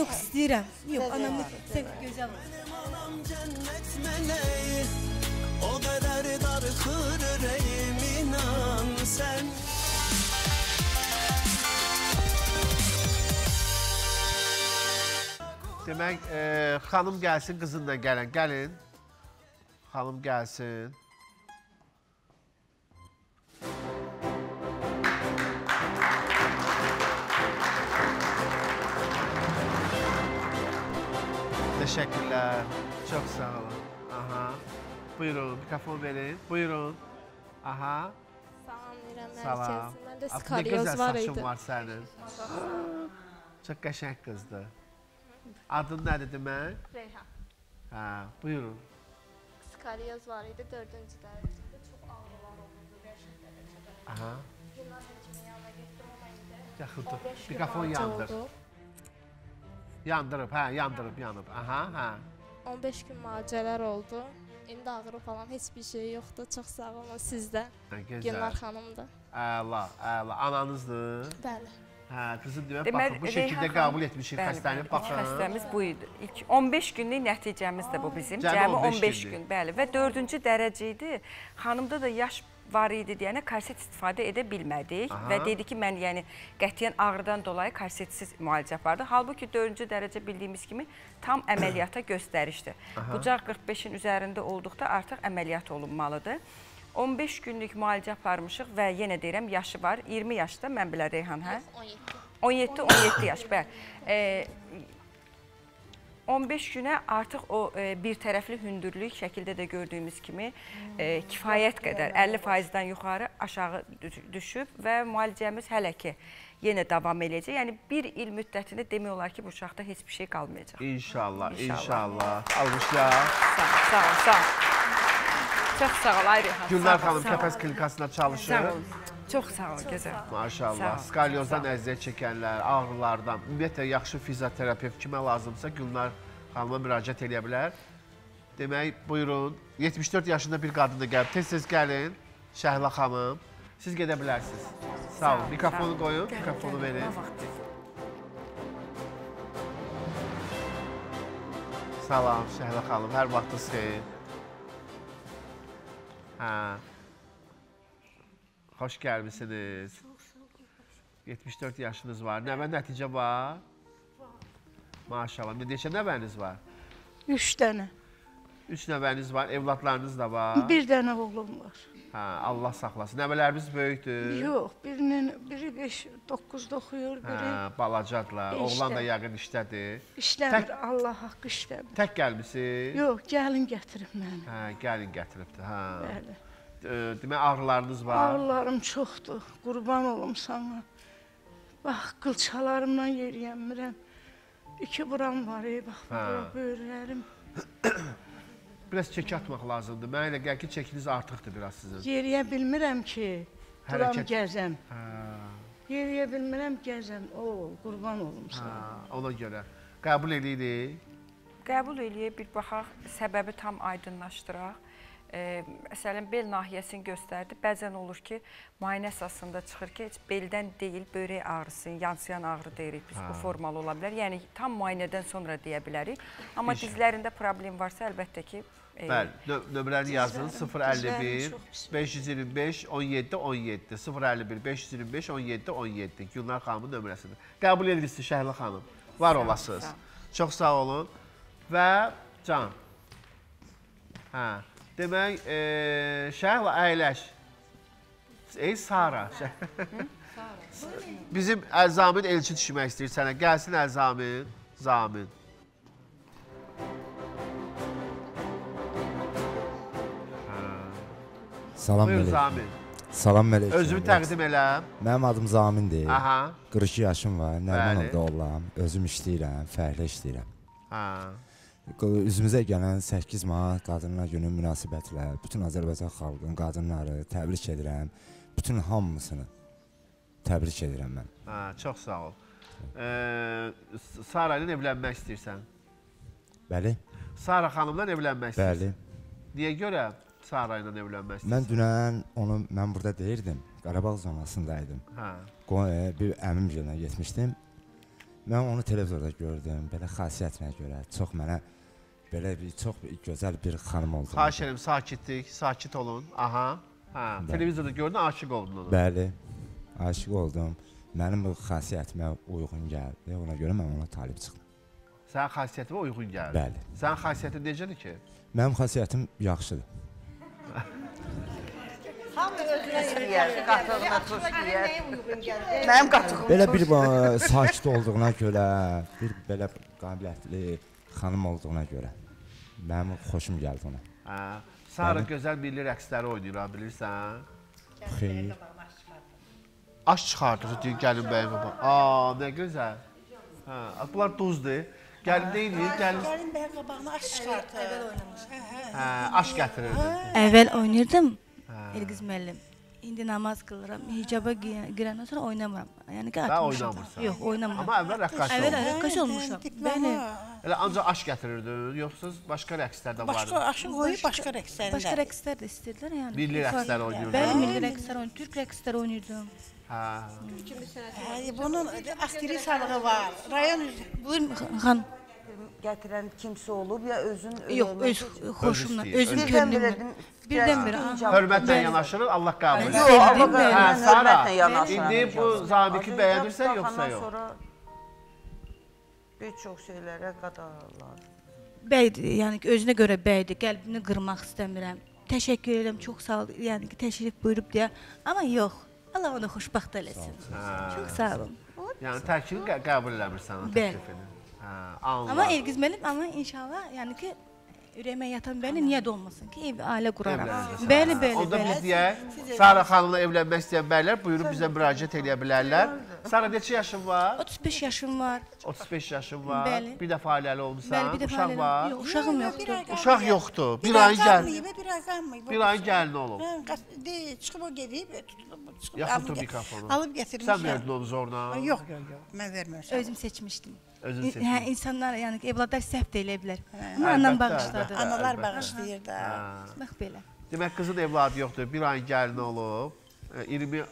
Yox, istəyirəm. Yox, anamı sev gözəl olsun. O Demək, e, xanım gəlsin, qızınla gəlin. Gəlin. Xanım gəlsin. Təşəkkürlər. Çox sağ olun. Aha. Buyurun, mikrofon verin. Buyurun. Aha. Salamlayıram Salam. Mən də Aslında skalyoz gözəl var saçın idi. var sənin. Çox qəşəng qızdır. Adın nədir demək? Reyhan. Hə, buyurun. Skalyoz var idi 4-cü dərəcədə. Çox ağrılar olurdu 5 dərəcədə. Aha. Gimnaz həkimi yanına getdim 15 dur. gün Mikrofon yandır. Yandırıb, hə, yandırıb, yanıb. Aha, hə. 15 gün müalicələr oldu. İndi ağrı falan heç bir şey yoxdur. Çox sağ olun sizdən. Hə, gözəl. Gülnar xanım da. Əla, əla. Ananızdır? Bəli. Hə, qızım demək, Deməli, baxın, bu şəkildə xanım- qəbul etmişik Bəli, xəstəni. Baxın. Xəstəmiz bu idi. İlk 15 günlük nəticəmiz də bu bizim. Cəmi Cəmi 15 15 günlük. gün, bəli. Və 4-cü dərəcə idi. Xanımda da yaş var idi deyənə korset istifadə edə bilmədik Aha. və dedi ki, mən yəni qətiyyən ağrıdan dolayı korsetsiz müalicə apardı. Halbuki 4-cü dərəcə bildiyimiz kimi tam əməliyyata göstərişdir. Aha. Bucaq 45-in üzərində olduqda artıq əməliyyat olunmalıdır. 15 günlük müalicə aparmışıq və yenə deyirəm, yaşı var. 20 yaşda, mən belə Reyhan, hə? 17. 17-17 yaş, bəli. E, 15 günə artıq o e, bir tərəfli hündürlük şəkildə də gördüyümüz kimi e, kifayət qədər 50%-dən yuxarı aşağı düş- düşüb və müalicəmiz hələ ki yenə davam eləyəcək. Yəni bir il müddətində demək olar ki, bu uşaqda heç bir şey qalmayacaq. İnşallah, İnşallah. inşallah. Almışlar. Sağ ol, sağ ol, sağ ol. Çox sağ ol, Ay Reyhan. Gülnar xanım kəpəz klinikasında çalışır. Sağ ol. Çox sağ ol, gözəl. Maşallah. Skalyozdan əziyyət çəkənlər, ağrılardan, ümumiyyətlə yaxşı fizioterapevt kimə lazımsa Gülnar xanıma müraciət edə bilər. Demək, buyurun. 74 yaşında bir qadın da gəlib. Tez-tez gəlin. Şəhla xanım. Siz gedə bilərsiniz. Sağ olun. Mikrofonu qoyun, mikrofonu verin. Salam Şəhlə xanım, hər vaxtınız xeyir. Hə. Xoş gəlmisiniz. 74 yaşınız var. Nəvə nəticə var? Maşallah. Neçə nəvəniz var? Üç dənə. Üç nəvəniz var, evladlarınız da var. Bir dənə oğlum var. Hə, Allah saxlasın. Nəvələrimiz böyükdür. Yox, birinin biri 5 9-da oxuyur, biri Hə, balacadılar. İşdə. Oğlan da yəqin işdədir. işləmir. Tək, Allah haqqı işləmir. tək gəlmisiniz? Yox, gəlin gətirib məni. Hə, gəlin gətiribdi. Hə. Bəli. Demək ağrılarınız var. Ağrılarım çoxdur. Qurban olum sana. Bax, qılçalarımdan yeriyəmirəm. İki buram var, ey bax, Hə. bura böyürlərim. Biraz çəki atmaq lazımdır. Mənə elə gəlir ki, çəkiniz artıqdır biraz sizin. Yeriyə bilmirəm ki, buram Hərəkət- gəzəm. Hə, Yeriyə bilmirəm gəzəm. O, qurban olum hə, sana. ona görə qəbul eləyirik. Qəbul eləyib bir baxaq, səbəbi tam aydınlaşdıraq. E, məsələn, bel nahiyəsini göstərdi. Bəzən olur ki, müayinə əsasında çıxır ki, heç beldən deyil, böyrək ağrısı, yansıyan ağrı deyirik biz. Bu formalı ola bilər. Yəni tam müayinədən sonra deyə bilərik. Amma dizlərində problem varsa, əlbəttə ki, Bəli, nö- nömrəni yazın. Dizlərim- 051 dizlərim çox 525 17 17 051 525 17 17 Gülnar xanımın nömrəsidir. Qəbul edirsiniz Şəhlə xanım. Var olasınız. Çox sağ olun. Və Can. Hə. Demək, e, Şəhlə əyləş. Ey Sara. Bizim Əlzamin elçi düşmək istəyir sənə. Gəlsin Əlzamin. Zamin. Salam Buyur əleykum. Zamin. Salam əleykum. Özümü təqdim eləm. Mənim adım Zamindir. Aha. 42 yaşım var. Bəli. Nərmanovda oğlan. Özüm işləyirəm, fərqli işləyirəm. Q- Üzümüzə gələn 8 mart Qadınlar Günü münasibətlə bütün Azərbaycan xalqının qadınları təbrik edirəm. Bütün hamısını təbrik edirəm mən. Hə, çox sağ ol. Ee, Sara ilə evlənmək istəyirsən? Bəli. Sara xanımla evlənmək Bəli. istəyirsən? Niyə görə Sara ilə evlənmək istəyirsən? Mən dünən onu mən burada deyirdim. Qarabağ zonasındaydım. Hə. E, bir əmim günə getmişdim. Mən onu televizorda gördüm. Belə xasiyyətinə görə çox mənə belə bir çox bir gözəl bir xanım oldu. Xahiş edirəm sakitlik, sakit olun. Aha. Hə, Bəli. televizorda gördün, aşiq oldun ona. Bəli. Aşiq oldum. Mənim bu xasiyyətimə uyğun gəldi. Ona görə mən ona talib çıxdım. Sənin xasiyyətinə uyğun gəldi. Bəli. Sənin xasiyyətin necədir ki? Mənim xasiyyətim yaxşıdır. Mənim qatığım Belə bir ba- sakit olduğuna görə, bir belə qabiliyyətli xanım olduğuna görə mənim xoşum gəldi ona. Hə. Sara gözəl milli rəqsləri oynayır, bilirsən? Xeyr. Aş çıxardır deyir gəlin bəyəm baba. Aa, nə gözəl. Hə, bunlar duzdur. Gəlin deyilir, gəlin. Gəlin bəyə qabağına aş çıxartır. Əvvəl oynamış. Hə, hə. Hə, aş gətirirdi. Əvvəl oynayırdım. Hə. Elgiz müəllim. İndi namaz qılıram. Hicaba giy- girəndən sonra oynamıram. Yəni ki, Daha atmışam. oynamırsan. Yox, oynamıram. Amma əvvəl rəqqasə Əvvəl olmuşdun. rəqqasə olmuşam. Bəli. Elə ancaq aş gətirirdin, yoxsa başqa rəqslər də var Başqa idi? aşın qoyub başqa rəqslərində. Başqa rəqslər də istədilər yəni. Milli rəqslər oynayırdın. Bəli, milli rəqslər oynayırdım. Türk rəqslər oynayırdım. Hə, bunun aktrisalığı var. Rayon. Buyurun xan. Gətirən kimsə olub ya özün Yox, öz xoşumla, özüm öz könlümlə. istəyir. Birdən-birə. İncab- Hörmətlə yanaşırıq, Allah qəbul Yox, etsin. amma Hə, Sara, indi bu Az bəyənirsən yoxsa yox? sonra Bir çox şeylərə qadarlar. Bəydir, yəni ki, özünə görə bəydir. Qəlbini qırmaq istəmirəm. Təşəkkür edirəm, çox sağ ol. Yəni ki, təşrif buyurub deyə. Amma yox. Allah onu xoşbəxt eləsin. Çox sağ olun. Yəni təklifini qə- qəbul eləmirsən o Bəli. təklifini. Hə, anladım. Amma Elgiz müəllim, amma inşallah, yəni ki, ürəyimə yatan bəli niyə də olmasın ki, ev ailə quraram. Evlənəcəksən. Bəli, bəli, Onda bəli. biz deyək, Sara xanımla evlənmək istəyən bəylər buyurub bizə müraciət edə bilərlər. Sara neçə yaşın var? 35 yaşım var. 35 yaşın var. Bəli. Bir dəfə ailəli olmusan. Bəli, bir dəfə ailəli- var. Yox, uşağım yoxdur. Uşaq yoxdur. Bir ay gəl. bir ay qalmayıb. Bir ayın gəlini olub. Çıxıb o gedib, e, tutulub, çıxıb. Yaxın alıb tur gə- mikrofonu. Alıb gətirmişəm. Sən verdin onu zorla. Yox, yox, yox. Mən verməmişəm. Özüm seçmişdim. Özün seçdin. Hə, insanlar, yəni evladlar səhv də elə bilər. Əlbəttə, anam bağışladı. Analar bağışlayır da. Bax belə. Demək qızın evladı yoxdur. Bir ayın gəlini olub. E, 20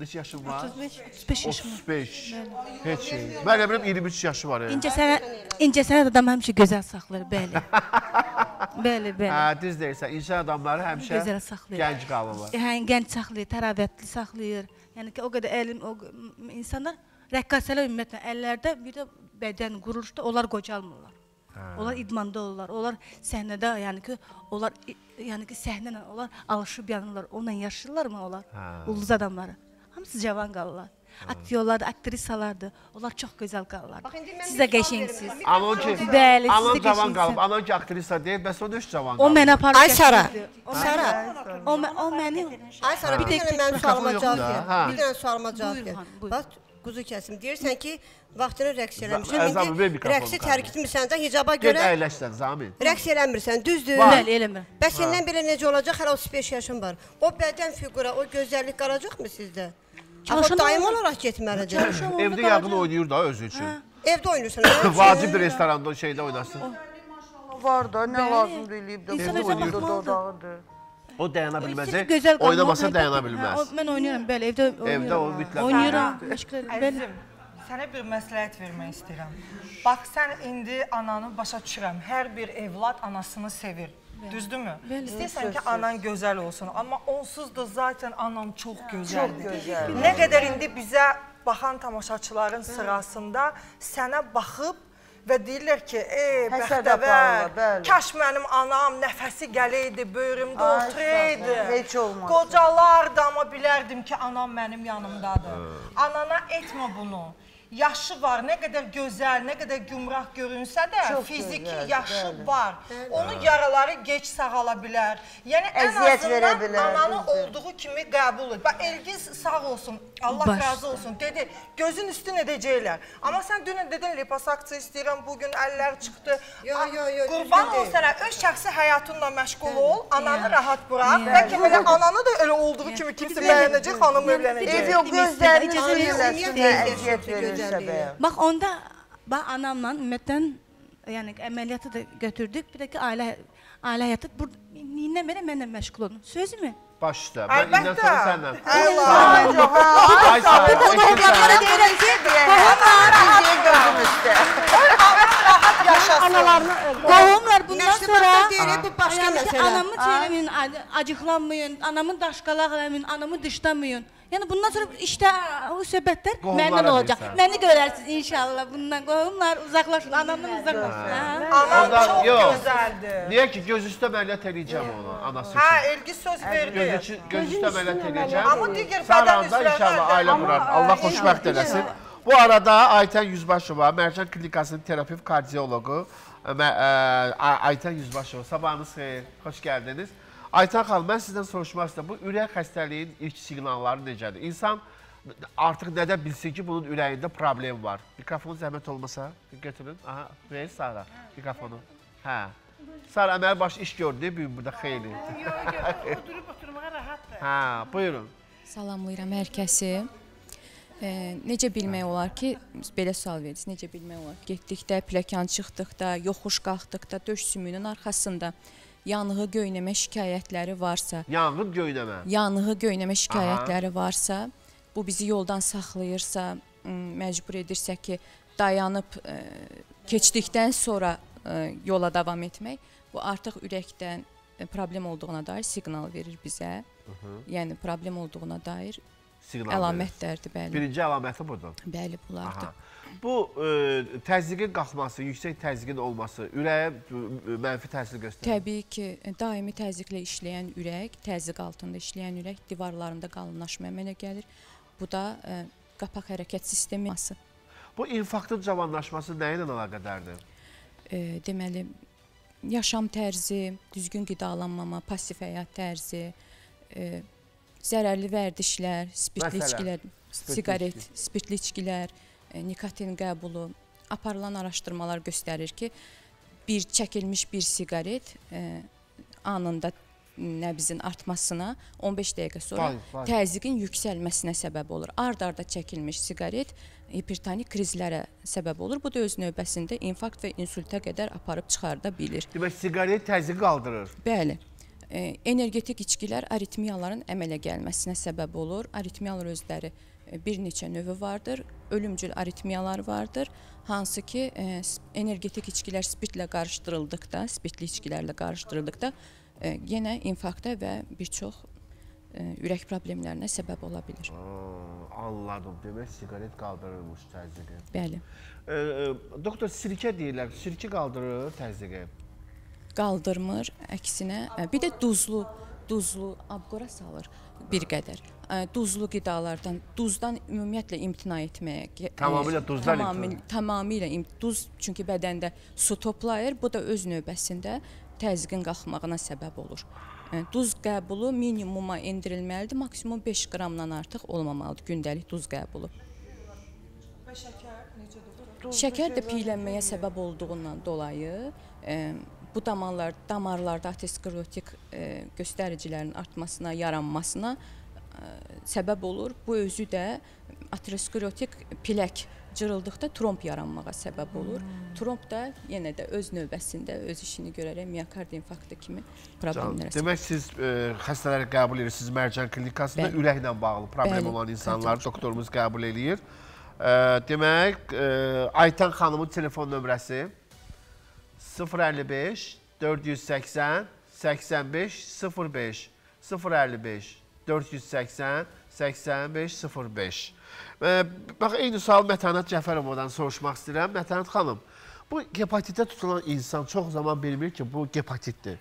neçə yaşın var? 35, 35 yaşım var. 35. Bəli. Heç şey. Bilirəm 23 yaşı var. İncə sənət, incə sənət adam həmişə gözəl saxlayır, bəli. bəli, bəli. Hə, düz deyirsən. İnsan adamları həmişə gözəl saxlayır. gənc qalırlar. Hə, gənc saxlayır, təravətli saxlayır. Yəni ki, o qədər elm, o insanlar rəqqasələr ümumiyyətlə əllərdə bir də bədən quruluşda onlar qocalmırlar. Hə. Onlar idmanda olurlar. Onlar səhnədə, yəni ki, onlar yəni ki, səhnə ilə onlar alışıb yanırlar. Onunla yaşayırlarmı onlar? Hə. Ulduz adamları. Hamısı cavan qalırlar. Aktyorlar, aktrisalardır. Onlar çox gözəl qalırlar. Siz də qəşəngsiniz. Anan ki, Bəli, siz də cavan qalıb, anan ki aktrisa deyil, bəs o düş cavan O qalıb. mənə aparıb Ay Sara. O Sara. O, o məni Ay Sara, bir dənə mənim sualıma cavab ver. Bir dənə sualıma cavab ver. Bax, quzu kəsim. Deyirsən ki, vaxtını rəqs ver İndi mikrofonu rəqsi qardaş. tərk etmirsən də hicaba Get görə əyləşsən Zamin. rəqs eləmirsən, düzdür? Bəli, eləmirəm. Bəs səndən belə necə olacaq? Hələ 35 yaşın var. O bədən fiqura, o gözəllik qalacaqmı sizdə? Çalışan daim olaraq getməlidir. Evdə yağın oynayır da özü üçün. Evdə oynayırsan. Vacibdir restoranda şeydə oynasın. Var da, nə lazımdır eləyib də. Bu özə da dodağıdır. O dayana qalmaq, oynamasa dayana bilməz. Mən oynayıram, bəli, evdə oynayıram. Evdə o mütləq. Oynayıram, məşq edirəm. Sənə bir məsləhət vermək istəyirəm. Bax, sən indi ananı başa düşürəm. Hər bir evlad anasını sevir. Düzdürmü? İstəyirsən ki, anan gözəl olsun, amma onsuz da zaten anam çox gözəldir. gözəl. Nə qədər indi bizə baxan tamaşaçıların sırasında sənə baxıb və deyirlər ki, ey bəxtəvər, kaş mənim anam nəfəsi gələydi, böyrümdə Ay, oturaydı. heç olmaz. Qocalardı, amma bilərdim ki, anam mənim yanımdadır. Anana etmə bunu. Yaşı var, nə qədər gözəl, nə qədər gümrah görünsə də, Çox fiziki gözəl, yaşı bəli. var. Onun yaraları geç sağala bilər. Yəni ən Əziyyət verə azından bilər, ananı düzdür. olduğu kimi qəbul et. Bax Elgiz sağ olsun, Allah Baş. razı olsun. Dedi, gözün üstün edəcəklər. Amma sən dünən dedin liposuksiya istəyirəm, bu gün əllər çıxdı. Yo, Ah, yo, yo, Qurban düzgün ol deyil. sənə, öz şəxsi həyatınla məşğul ol, ananı Yəni. rahat burax. Yəni. Bəlkə elə ananı da elə olduğu kimi kimsə bəyənəcək, xanım evlənəcək. Ev yox, gözlərini sürüləsin, əziyyət verirsə bəyəm. Bax onda bax anamla ümumiyyətlə yəni əməliyyatı da götürdük. Bir də ki ailə ailə həyatı bu nə mənə mənlə məşğul olun. Sözümü? Baş üstə. Mən indən Əlbəttə. sonra səndən. Allah, çox ha. Ay sağ ol. Onlara deyirəm ki, Bizim gözüm üstə. Rahat yaşasın. Analarını Qohumlar bundan Nəşri sonra başda deyir, bu başqa yəni ki, məsələ. Anamı çevirməyin, acıqlanmayın, anamı daşqalaq eləməyin, anamı dışlamayın. Yəni bundan sonra işdə o söhbətlər məndən olacaq. Məni görərsiniz inşallah bundan. Qohumlar uzaqlaşın, anamdan uzaqlaşın. Hə. Anam çox yox. gözəldir. Niyə ki göz üstə əməliyyat eləyəcəm onu anası Hə, üçün. Elgi söz verdi. Göz üstə əməliyyat eləyəcəm. Amma digər bədən üzvləri inşallah ailə qurar. Allah xoşbəxt eləsin. Bu arada Aytən Yüzbaşova, Mərcan Klinikasının terapevt kardioloqu Aytən Yüzbaşova, sabahınız xeyir, xoş gəldiniz. Aytən xanım, mən sizdən soruşmaq istəyirəm, bu ürək xəstəliyin ilk siqnalları necədir? İnsan artıq nədə bilsin ki, bunun ürəyində problem var? Mikrofonu zəhmət olmasa, götürün. Aha, ver Sara mikrofonu. Hə. Sara əməl baş iş gördü bu gün burada xeyli. Oturub oturmağa rahatdır. Hə, buyurun. Salamlayıram hər kəsi. E, necə bilmək olar ki, belə sual verirsiniz, necə bilmək olar ki, getdikdə, pləkan çıxdıqda, yoxuş qalxdıqda, döş sümüyünün arxasında yanığı, göynəmə şikayətləri varsa, Yanğın göynəmə. yanığı, göynəmə şikayətləri varsa, bu bizi yoldan saxlayırsa, məcbur edirsə ki, dayanıb e, keçdikdən sonra e, yola davam etmək, bu artıq ürəkdən problem olduğuna dair siqnal verir bizə. Yəni problem olduğuna dair Siqnal əlamətlərdir, bəli. Birinci əlaməti budur. Bəli, bulardır. Aha. Bu e, təzyiqin qalxması, yüksək təzyiqin olması ürəyə e, mənfi təsir göstərir. Təbii ki, e, daimi təzyiqlə işləyən ürək, təzyiq altında işləyən ürək divarlarında qalınlaşma əmələ gəlir. Bu da ə, qapaq hərəkət sistemi. Bu infarktın cavanlaşması nə ilə əlaqədardır? E, deməli yaşam tərzi, düzgün qidalanmama, passiv həyat tərzi, e, zərərli vərdişlər, spirtli içkilər, siqaret, spirtli içkilər, e, nikotin qəbulu aparılan araşdırmalar göstərir ki, bir çəkilmiş bir siqaret e, anında nəbzin artmasına 15 dəqiqə sonra Vay, vay. təzyiqin yüksəlməsinə səbəb olur. Ard-arda çəkilmiş siqaret hipertonik krizlərə səbəb olur. Bu da öz növbəsində infarkt və insultə qədər aparıb çıxarda bilir. Demək siqaret təzyiqi qaldırır. Bəli. E, energetik içkilər aritmiyaların əmələ gəlməsinə səbəb olur. Aritmiyalar özləri e, bir neçə növü vardır. Ölümcül aritmiyalar vardır. Hansı ki, e, energetik içkilər spirtlə qarışdırıldıqda, spirtli içkilərlə qarışdırıldıqda e, yenə infarkta və bir çox e, ürək problemlərinə səbəb ola bilər. Aa, anladım. Demək siqaret qaldırırmış təzyiqi. Bəli. E, e, doktor sirkə deyirlər. Sirkə qaldırır təzyiqi. qaldırmır, əksinə e, bir də duzlu, duzlu abqora salır bir qədər. E, Duzlu qidalardan, duzdan ümumiyyətlə imtina etməyə. e, Tamamilə duzdan tamamilə, imtina. tamamilə duz çünki bədəndə su toplayır, bu da öz növbəsində təzyiqin qalxmağına səbəb olur. Duz qəbulu minimuma endirilməlidir, maksimum 5 qramdan artıq olmamalıdır gündəlik duz qəbulu. Və şəkər necədir? Şəkər də piylənməyə səbəb olduğundan dolayı bu damarlar damarlarda aterosklerotik e, göstəricilərin artmasına, yaranmasına e, səbəb olur. Bu özü də aterosklerotik pilək cırıldıqda tromb yaranmağa səbəb olur. Tromb da yenə də öz növbəsində öz işini görərək miokard infarktı kimi problemlərə Demək siz e, xəstələri qəbul edirsiniz Mərcan klinikasında Bəli. ürəklə bağlı problem Bəli, olan insanları doktorumuz qəbul eləyir. E, demək e, Aytan xanımın telefon nömrəsi 055 480 85 05 055 480 85 05 e, Bax eyni sual Mətanət Cəfərovadan soruşmaq istəyirəm. Mətanət xanım, bu hepatitə tutulan insan çox zaman bilmir ki, bu hepatitdir.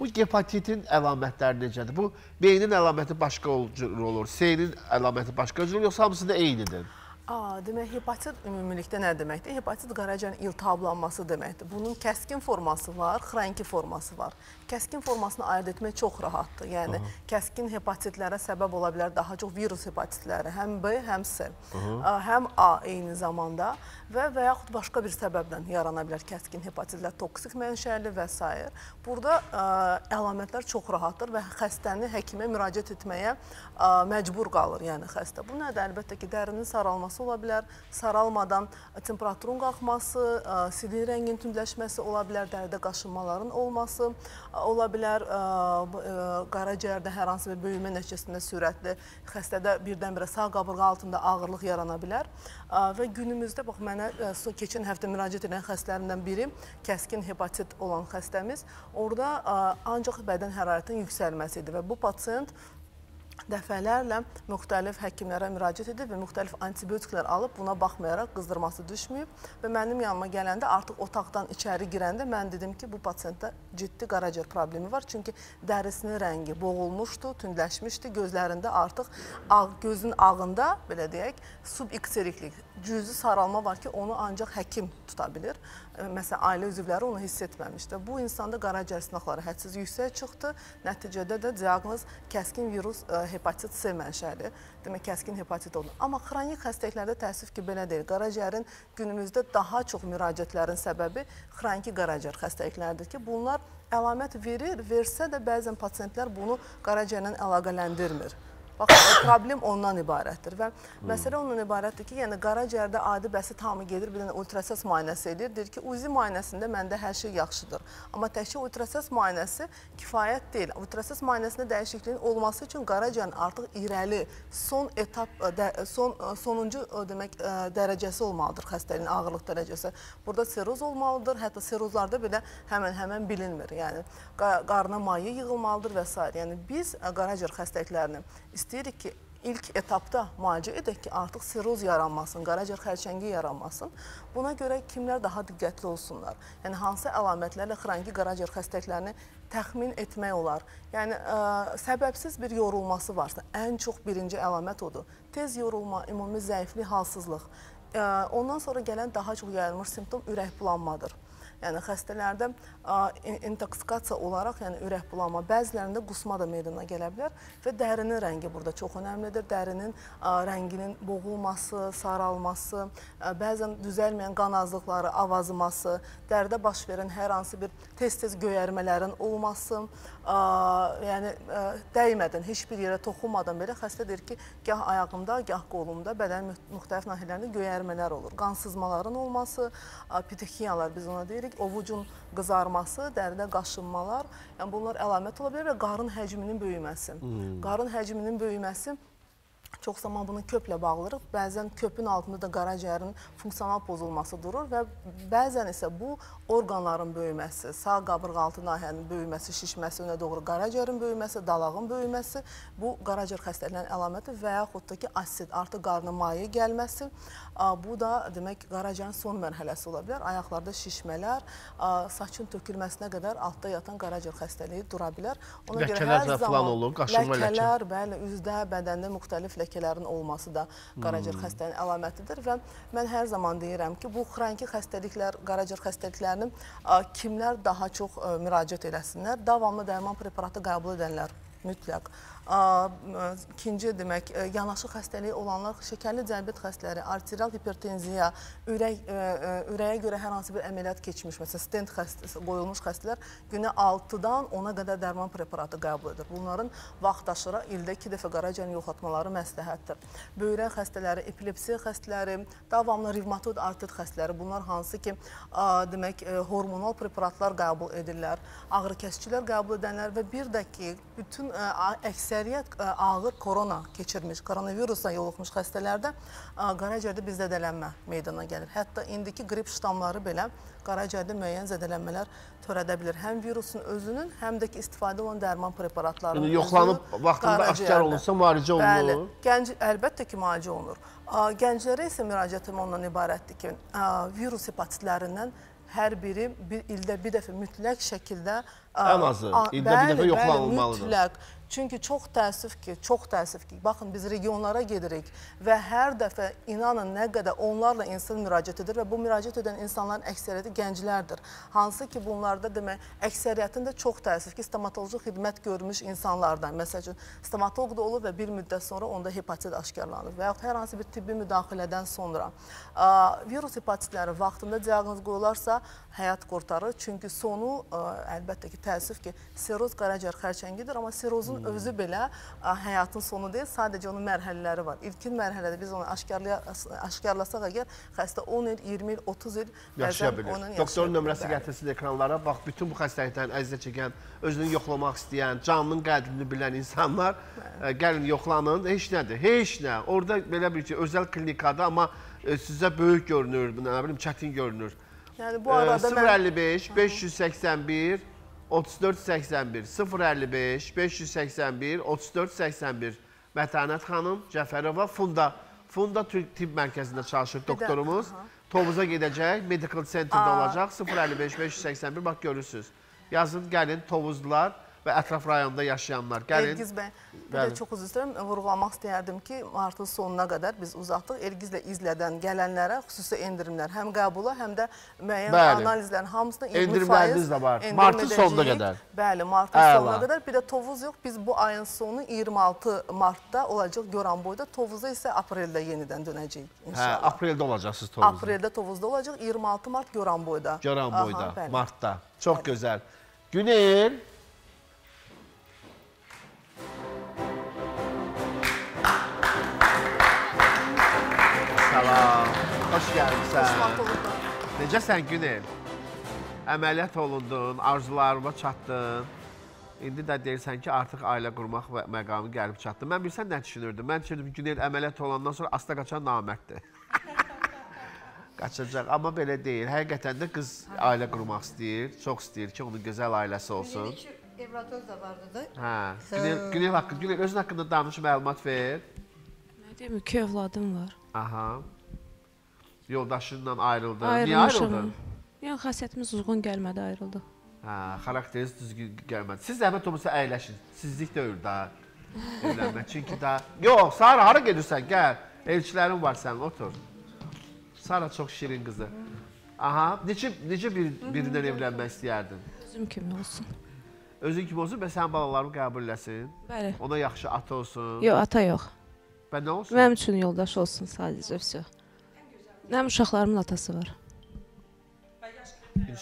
Bu hepatitin əlamətləri necədir? Bu beynin əlaməti başqa cür olur, C-nin əlaməti başqa cür olur, yoxsa hamısı da eynidir? Aa, demək hepatit ümumilikdə nə deməkdir? Hepatit qaraciyərin iltihablanması deməkdir. Bunun kəskin forması var, xroniki forması var. Kəskin formasını ayırd etmək çox rahatdır. Yəni Aha. kəskin hepatitlərə səbəb ola bilər daha çox virus hepatitləri, həm B, həm C. Aha. Həm A eyni zamanda və və yaxud başqa bir səbəbdən yarana bilər kəskin hepatitlər, toksik mənşəli və s. Burada ə, əlamətlər çox rahatdır və xəstəni həkimə müraciət etməyə ə, məcbur qalır, yəni xəstə. Bu nədir? Əlbəttə ki, dərinin saralması ola bilər, saralmadan temperaturun qalxması, ə, sidik rəngin tündləşməsi ola bilər, dəridə qaşınmaların olması ə, ola bilər, ə, qaraciyərdə hər hansı bir böyümə nəticəsində sürətli xəstədə birdən-birə sağ qabırğa altında ağırlıq yarana bilər. Və günümüzdə bax mənə keçən həftə müraciət edən xəstələrimdən biri kəskin hepatit olan xəstəmiz. Orada ancaq bədən hərarətinin yüksəlməsi idi və bu pasiyent dəfələrlə müxtəlif həkimlərə müraciət edib və müxtəlif antibiotiklər alıb buna baxmayaraq qızdırması düşməyib və mənim yanıma gələndə artıq otaqdan içəri girəndə mən dedim ki, bu pasiyentdə ciddi qaraciyər problemi var. Çünki dərisinin rəngi boğulmuşdu, tündləşmişdi, gözlərində artıq ağ, gözün ağında belə deyək, subikseriklik, cüzi saralma var ki, onu ancaq həkim tuta bilir. E, Məsələn, ailə üzvləri onu hiss etməmişdi. Bu insanda qaraciyər sınaqları hədsiz yüksək çıxdı. Nəticədə də diaqnoz kəskin virus e, hepatit C mənşəli. Demək kəskin hepatit oldu. Amma xronik xəstəliklərdə təəssüf ki, belə deyil. Qaraciyərin günümüzdə daha çox müraciətlərin səbəbi xroniki qaraciyər xəstəlikləridir ki, bunlar əlamət verir, versə də bəzən pasiyentlər bunu qaraciyərlə əlaqələndirmir. Bax, problem ondan ibarətdir və məsələ ondan ibarətdir ki, yəni qaraciyərdə adi bəsit hamı gedir, bir dənə ultrasəs müayinəsi edir, deyir ki, UZI müayinəsində məndə hər şey yaxşıdır. Amma təkcə ultrasəs müayinəsi kifayət deyil. Ultrasəs müayinəsində dəyişikliyin olması üçün qaraciyərin artıq irəli, son etap, də, son sonuncu demək dərəcəsi olmalıdır xəstəliyin ağırlıq dərəcəsi. Burada seroz olmalıdır, hətta serozlarda belə həmən-həmən bilinmir. Yəni qa- qarına maye yığılmalıdır və s. Yəni biz qaraciyər xəstəliklərini istəyirik ki, ilk etapda müalicə edək ki, artıq seroz yaranmasın, qaraciyər xərçəngi yaranmasın. Buna görə kimlər daha diqqətli olsunlar. Yəni hansı əlamətlərlə xroniki qaraciyər xəstəliklərini təxmin etmək olar. Yəni ə, səbəbsiz bir yorulması varsa, ən çox birinci əlamət odur. Tez yorulma, ümumi zəiflik, halsızlıq. Ə, ondan sonra gələn daha çox yayılmış simptom ürək bulanmadır. Yəni xəstələrdə intoksikasiya olaraq, yəni ürək bulanma, bəzilərində qusma da meydana gələ bilər və dərinin rəngi burada çox önəmlidir. Dərinin rənginin boğulması, saralması, bəzən düzəlməyən qan azlıqları, avazıması, dəridə baş verən hər hansı bir tez-tez göyərmələrin olması, yəni ə, dəymədən, heç bir yerə toxunmadan belə xəstə deyir ki, gah ayağımda, gah qolumda, bədənin müx- müxtəlif nahiyələrində göyərmələr olur. Qansızmaların olması, pitekiyalar biz ona deyirik, ovucun qızarması, dəridə qaşınmalar, yəni bunlar əlamət ola bilər və qarın həcminin böyüməsi. Hmm. Qarın həcminin böyüməsi Çox zaman bunu köplə bağlayırıq. Bəzən köpün altında da qaraciyərin funksional pozulması durur və bəzən isə bu orqanların böyüməsi, sağ qabırğaltı nahiyənin böyüməsi, şişməsi, önə doğru qaraciyərin böyüməsi, dalağın böyüməsi bu qaraciyər xəstəliyinin əlaməti və yaxud da ki, asid, artıq qarnına maye gəlməsi. Bu da demək qaraciyərin son mərhələsi ola bilər. Ayaqlarda şişmələr, saçın tökülməsinə qədər altda yatan qaraciyər xəstəliyi dura bilər. Ləkələr də falan olur, qaşınma ləkə. ləkələr, bəli, üzdə, bədəndə müxtəlif ləkələrin olması da qaraciyər Hmm. xəstəliyinin əlamətidir və mən hər zaman deyirəm ki, bu xroniki xəstəliklər, qaraciyər xəstəliklərinin kimlər daha çox ə, müraciət eləsinlər, davamlı dərman preparatı qəbul edənlər mütləq. İkinci demək, ə, yanaşı xəstəliyi olanlar, şəkərli diabet xəstələri, arterial hipertenziya, ürək ə, ə, ürəyə görə hər hansı bir əməliyyat keçmiş, məsələn, stent xəstəsi qoyulmuş xəstələr günə 6-dan 10-a qədər dərman preparatı qəbul edir. Bunların vaxtaşırı ildə 2 dəfə qaraciyərin yoxlatmaları məsləhətdir. Böyrək xəstələri, epilepsiya xəstələri, davamlı revmatoid artrit xəstələri, bunlar hansı ki, demək, hormonal preparatlar qəbul edirlər, ağrı kəsicilər qəbul edənlər və bir də ki, bütün ə, a- əksəriyyət ə, ağır korona keçirmiş, koronavirusla yoluxmuş xəstələrdə ə, qaraciyərdə bir zədələnmə meydana gəlir. Hətta indiki qrip ştamları belə qaraciyərdə müəyyən zədələnmələr törədə bilir. Həm virusun özünün, həm də ki, istifadə olunan dərman preparatlarının Yəni yoxlanıb vaxtında aşkar olunsa müalicə Bəli, olunur. gənc əlbəttə ki, müalicə olunur. A, Gənclərə isə müraciətim ondan ibarətdir ki, a, virus hepatitlərindən hər biri bir ildə bir dəfə mütləq şəkildə Ən azı, ildə bir dəfə bəli, yoxlanılmalıdır. Bəli, mütləq. Çünki çox təəssüf ki, çox təəssüf ki, baxın biz regionlara gedirik və hər dəfə inanın nə qədər onlarla insan müraciət edir və bu müraciət edən insanların əksəriyyəti gənclərdir. Hansı ki, bunlarda demək, əksəriyyətində çox təəssüf ki, stomatoloji xidmət görmüş insanlardan, məsəl üçün, stomatoloq da olur və bir müddət sonra onda hepatit aşkarlanır və yaxud hər hansı bir tibbi müdaxilədən sonra virus hepatitləri vaxtında diaqnoz qoyularsa həyat qurtarır. Çünki sonu ə, əlbəttə ki, təəssüf ki, seroz qaraciyər xərçəngidir, amma serozun Hmm. özü belə həyatın sonu deyil, sadəcə onun mərhələləri var. İlkin mərhələdə biz onu aşkarlasaq əgər xəstə 10 il, 20 il, 30 il Yaşaya bilir. Doktorun nömrəsi gətirsin ekranlara. Bax, bütün bu xəstəlikdən əziyyət çəkən, özünü yoxlamaq istəyən, canının qədrini bilən insanlar ə, gəlin yoxlanın. Heç nədir, heç nə. Orada belə bir ki, özəl klinikada amma ə, sizə böyük görünür, nə bilim, çətin görünür. Yəni bu arada mən 055 581 34 81 055 581 34 81 Mətanət xanım Cəfərova Funda Funda Türk Tibb Mərkəzində çalışır doktorumuz. Tovuza gedəcək, Medical Center-də olacaq. 055 581 bax görürsüz. Yazın gəlin Tovuzlular və ətraf rayonda yaşayanlar gəlin. Elgiz bəy, bir də çox üzr istəyirəm, vurğulamaq istəyərdim ki, martın sonuna qədər biz uzatdıq. Elgizlə izlədən gələnlərə xüsusi endirimlər həm qəbula, həm də müəyyən analizlərin hamısına 20% Endirimləriniz də var. Martın sonuna qədər. Bəli, martın Əla. sonuna qədər. Bir də Tovuz yox, biz bu ayın sonu 26 martda olacaq Goranboyda. Tovuza isə apreldə yenidən dönəcəyik Hə, inşallah. apreldə olacaqsınız Tovuzda. Apreldə Tovuzda olacaq, 26 mart Goranboyda. Goranboyda, martda. Çox gözəl. Günel Xoş gəlmisən. Necəsən Günel? Əməliyyat olundun, arzularıma çatdın. İndi də deyirsən ki, artıq ailə qurmaq məqamı gəlib çatdı. Mən bilsən nə düşünürdüm? Mən düşünürdüm ki, Günel əməliyyat olandan sonra asta qaçan namərddir. Qaçacaq, amma belə deyil. Həqiqətən də qız ailə qurmaq istəyir, çox istəyir ki, onun gözəl ailəsi olsun. Evladınız da vardı da. Hə, Günel, Günel haqqında, Günel özün haqqında danış, məlumat ver. Nə deyim, iki övladım var. Aha. Yoldaşınla ayrıldın. Niyə ayrıldın? Yəni xasiyyətimiz uyğun gəlmədi, ayrıldıq. Hə, xarakteriniz düzgün gəlmədi. Siz zəhmət olmasa əyləşin. Sizlik deyil da evlənmək. Çünki da Yox, Sara hara gedirsən? Gəl. Elçilərin var sənin, otur. Sara çox şirin qızı. Aha, necə necə bir birindən evlənmək istəyərdin? Özüm kimi olsun. Özün kimi olsun və sənin balalarını qəbul eləsin. Bəli. Ona yaxşı ata olsun. Yox, ata yox. Bə nə olsun? Mənim üçün yoldaş olsun sadəcə, vəsə. Mənim uşaqlarımın atası var.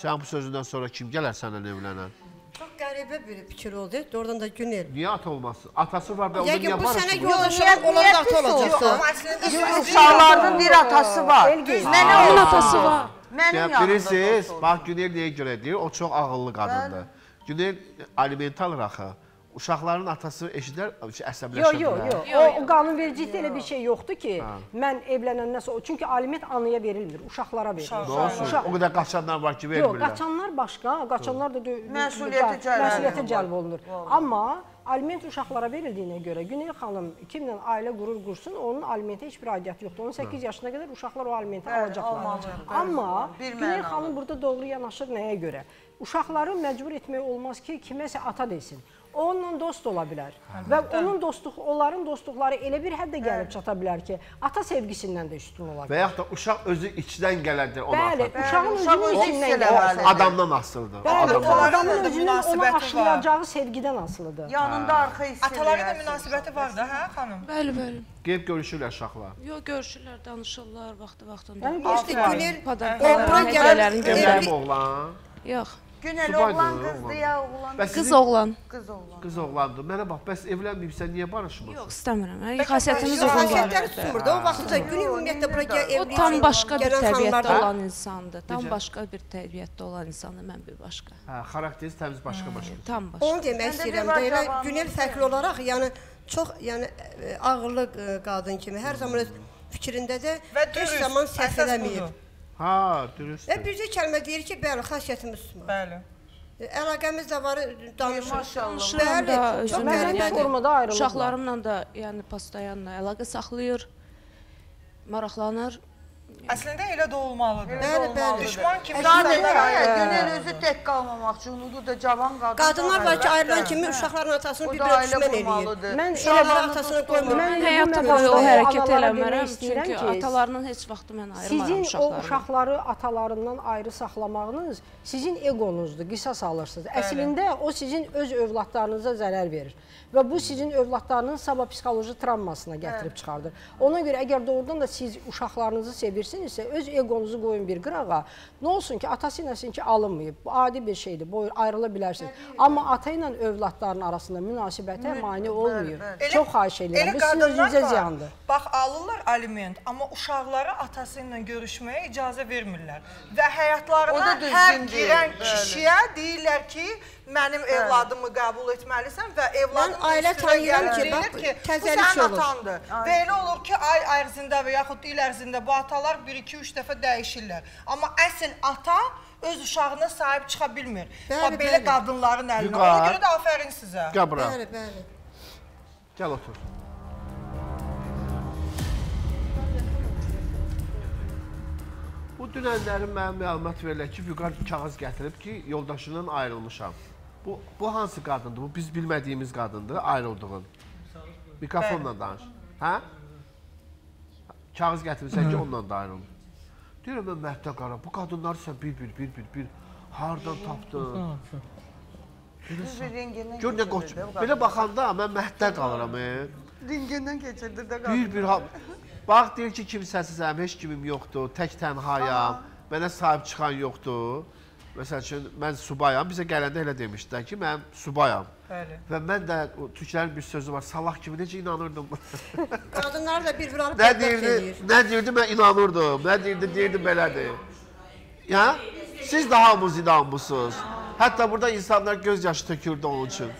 Sən bu sözündən sonra kim gələr səndən evlənən? Çox qəribə bir fikir oldu. Doğrudan da Günel. Niyə ata olmasın? Atası var və onda Yəqin niyə bu sənə yoldaşı olan olanda ata olacaqsan. Uşaqlarının bir atası var. Mənə Onun atası var. Mənim Ya, yanımda bilirsiniz, da bax Günel niyə görə deyir? O çox ağıllı qadındır. Günel alimental axı. Uşaqların atası eşidər, əsəbləşə Yox, yox, yox. O, qanunvericilikdə elə bir şey yoxdur ki, mən evlənəndən sonra çünki aliment anaya verilmir, uşaqlara verilir. Nə olsun? O qədər qaçanlar var ki, Yox, vermirlər. qaçanlar başqa, qaçanlar da məsuliyyətə olunur. cəlb olunur. Amma aliment uşaqlara verildiyinə görə Günel xanım kimlə ailə qurur qursun, onun alimenti heç bir aidiyyəti yoxdur. 18 yaşına qədər uşaqlar o alimenti Bəli, alacaqlar. bəli, Amma mənalı. xanım burada doğru yanaşır nəyə görə? Uşaqları məcbur etmək olmaz ki, kiməsə ata desin. Onunla dost ola bilər. Və onun dostluq, onların dostluqları elə bir həddə gəlib çata bilər ki, ata sevgisindən də üstün ola Və bilər. yaxud da uşaq özü içdən gələndir ona Bəli, ata. uşağın özü içindən hiss gəlir. Adamdan asılıdır. Bəli, o adamın da özünün ona münasibəti var. aşılayacağı sevgidən asılıdır. Yanında arxa hissi. Ataları da münasibəti var da, hə xanım? Bəli, bəli. Gəlib görüşürlər uşaqlar. Yox, görüşürlər, danışırlar vaxtı-vaxtında. Yəni İşte Aferin. Günel Padaklar, bura hədiyyələrini gəlib- Evlənim göndərir. oğlan. Yox, Günel Subaydı, oğlan oğlan. qızdı ya oğlan. Bəs qız oğlan. Qız oğlan. Qız oğlandı. Mənə bax, bəs evlənməyibsən, niyə barışmırsın? Yox, istəmirəm. Hə, xasiyyətimiz uyğun Xasiyyətləri gəlmir. tutmur da. O vaxtda Günel ümumiyyətlə bura gəl O tam başqa bir təbiətdə olan insandır. Tam başqa bir təbiətdə olan insandır, mən bir başqa. Hə, xarakteriniz təmiz başqa-başqa. Tam başqa. Onu demək istəyirəm var də elə Günel fərqli olaraq, yəni çox yəni ə, ağıllı ə, qadın kimi hər zaman öz fikrində də heç zaman səhv eləməyib. Ha, dürüst. Və bircə kəlmə deyir ki, bəli, xasiyyətimiz tutmur. Bəli. Əlaqəmiz də var, danışır. Maşallah. Danışıram Bəli, çox özümlə, Mədəni qəribə. formada ayrılıqlar. uşaqlarımla da yəni pastayanla əlaqə saxlayır. Maraqlanır. Əslində elə də olmalıdır. Bəli, bəli. Düşman kimi insanlar Günel özü tək qalmamaq üçün unudu da cavan qadın. Qadınlar var ki, ayrılan kimi uşaqların atasını ailə düşmən eləyir. Mən Uşaqların elə atasını qoymur. Mən həyatda boyu o hərəkət eləmərəm, çünki ki, atalarından heç vaxtı mən ayırmaram Sizin o uşaqları atalarından ayrı saxlamağınız sizin egonuzdur, qisas alırsınız. Əslində o sizin öz övladlarınıza zərər verir və bu sizin övladlarının sabah psixoloji travmasına gətirib çıxardır. Ona görə əgər doğrudan da siz uşaqlarınızı sevirsinizsə, öz egonuzu qoyun bir qırağa. Nə olsun ki, atası ilə ki alınmayıb. Bu adi bir şeydir. Bu ayrıla bilərsiniz. Amma ata ilə övladların arasında münasibətə mane olmuyor. Çox xahiş edirəm. Bu sizin özünüzə ziyandır. Bax, alırlar aliment, amma uşaqları atası ilə görüşməyə icazə vermirlər. Və həyatlarına hər girən kişiyə deyirlər ki, mənim evladımı qəbul etməlisən və evladın Mən ailə üstünə tanıyıram gəlir, ki, bax, ki, bu təzəlik sənin olur. atandır. Və elə olur ki, ay ərzində və yaxud il ərzində bu atalar 1-2-3 dəfə dəyişirlər. Amma əsl ata öz uşağına sahib çıxa bilmir. Bəli, Bax, belə bəli. qadınların əlinə. Ona görə də afərin sizə. Gəl bura. Bəli, bəli. Gəl otur. Bu dünənlərin mənə məlumat verirlər ki, Vüqar kağız gətirib ki, yoldaşından ayrılmışam. Bu bu hansı qadındır? Bu biz bilmədiyimiz qadındır, ayrıldığın. Mikrofonla danış. Hə? Kağız gətirsən ki, onunla da ayrılmış. Deyirəm mən Məhdə qara, bu qadınları sən bir-bir, bir-bir, bir hardan tapdın? Gör nə qoç. Belə baxanda mən Məhddə qalıram. E. Rengindən keçirdi də Bir bir ha Bax deyir ki, kimsəsizəm, heç kimim yoxdur, tək tənhayam, mənə sahib çıxan yoxdur. Məsəl üçün mən subayam, bizə gələndə elə demişdilər ki, mən subayam. Bəli. Və mən də o türklərin bir sözü var, salaq kimi necə inanırdım. Qadınlar da bir-bir alıb nə deyirdi? Nə deyirdi? Mən inanırdım. Nə deyirdi? Deyirdi belədir. Ya? Siz də hamınız inanmısınız. Hətta burada insanlar göz yaşı tökürdü onun üçün.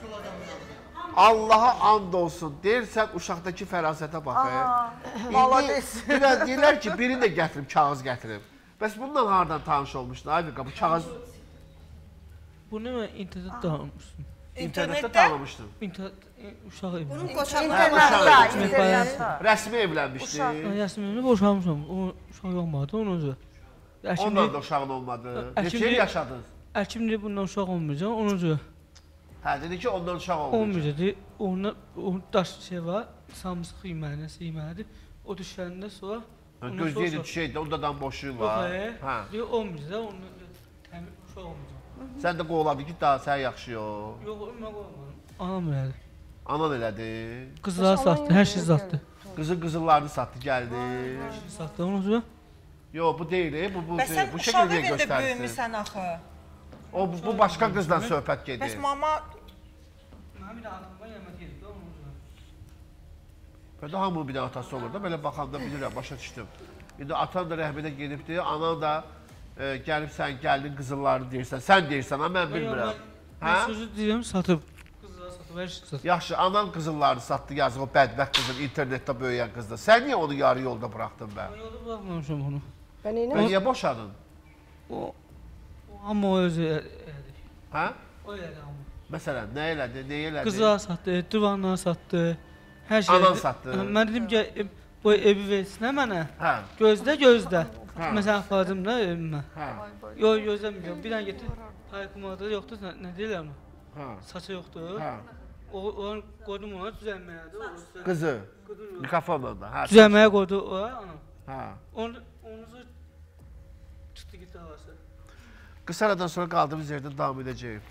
Allaha and olsun. Deyirsən uşaqdakı fərasətə bax. Aha, İndi. Biraz deyirlər ki, birini də gətirib kağız gətirib. Bəs bununla hardan tanış olmuşdun? Ay Vüqa, bu kağız Bunu mən internetdə almışdım. internetdə tanımışdın. İnternet e, uşaq evi. Bunun Kimi internetdə. Rəsmi evlənmişdi. Mən Yasminlə boşanmışam. O uşaq olmadı onun özü. Onunla da uşağın olmadı. Neçə il yaşadınız? Əkimli bundan uşaq olmayacaq, onun özü. Hə, dedi ki, ondan uşaq olmayacaq. Olmayacaq. Onda o daş şey var, samsıq yeməlidir, yeməlidir. O düşəndən sonra Gözləyirdi düşəydi, onda da boşluğun var. Yox, Hə. Yox, olmayacaq, onun təmin uşaq olmayacaq. Sən də qovladı ki, daha sən yaxşı yox. Yox, mən qoymadım. Anam elədi. Anan elədi. Qızları satdı, hər şey satdı. Qızın qızıllarını satdı, gəldi. Satdı onun üzrə. Yox, bu deyil, e, bu bu Bəs sən bu uşaq şəkildə evində böyümüsən axı. O bu, bu başqa qızla söhbət gedir. Bəs mama Mənim bir də atam var, yəni deyir, onun. Belə hamının bir də atası olur da, belə baxanda bilirəm, başa düşdüm. İndi atan da rəhmətə gedibdi, anan da e, gəlib sən gəldin qızılları deyirsən. Sən deyirsən, amma mən bilmirəm. Mən sözü deyirəm, satıb. Yaxşı, anan qızılları satdı, yazıq o bədbəxt qızın internetdə böyüyən qızdı. Sən niyə onu yarı yolda buraxdın bə? Yolda buraxmamışam onu. Ben Və niyə boşadın? O, amma o özü elədi. Hə? O elədi amma. Məsələn, nə elədi, nə elədi? Qızlara satdı, divanlara satdı. Hər şey. Anan satdı. Mən dedim ki, e, bu evi versinə mənə. Hə. Gözlə, gözlə. Hə. Məsələn, apardım da evimə. Hə. Yox, gözləmirəm. Bir dənə getir. Parkımada yoxdur, nə, nə deyirlər ona? Hə. Saçı yoxdur. Hə. O, onu qoydum ona düzəlməyə. Qızı. Mikrofonla da. Hə. Düzəlməyə qoydu o, ana. Hə. Onu, onu çıxdı getdi havası. Qısa aradan sonra qaldığımız yerdən davam edəcəyik.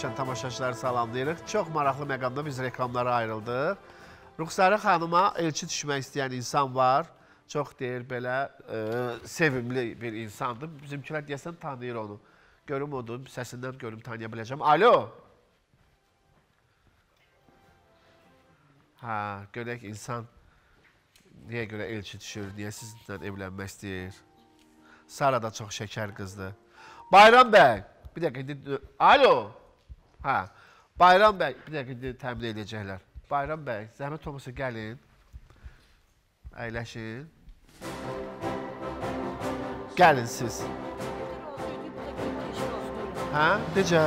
Qoşan tamaşaçıları salamlayırıq. Çox maraqlı məqamda biz reklamlara ayrıldıq. Ruxsarə xanıma elçi düşmək istəyən insan var. Çox deyir belə e, sevimli bir insandır. Bizimkilər deyəsən tanıyır onu. Görüm odur, səsindən görüm tanıya biləcəm. Alo. Hə, görək insan niyə görə elçi düşür, niyə sizinlə evlənmək istəyir. Sara da çox şəkər qızdır. Bayram bəy, bir dəqiqə Alo. Hə. Bayram bəy, bir dəqiqə təmin edəcəklər. Bayram bəy, zəhmət olmasa gəlin. Əyləşin. Gəlin siz. Hə? Necə?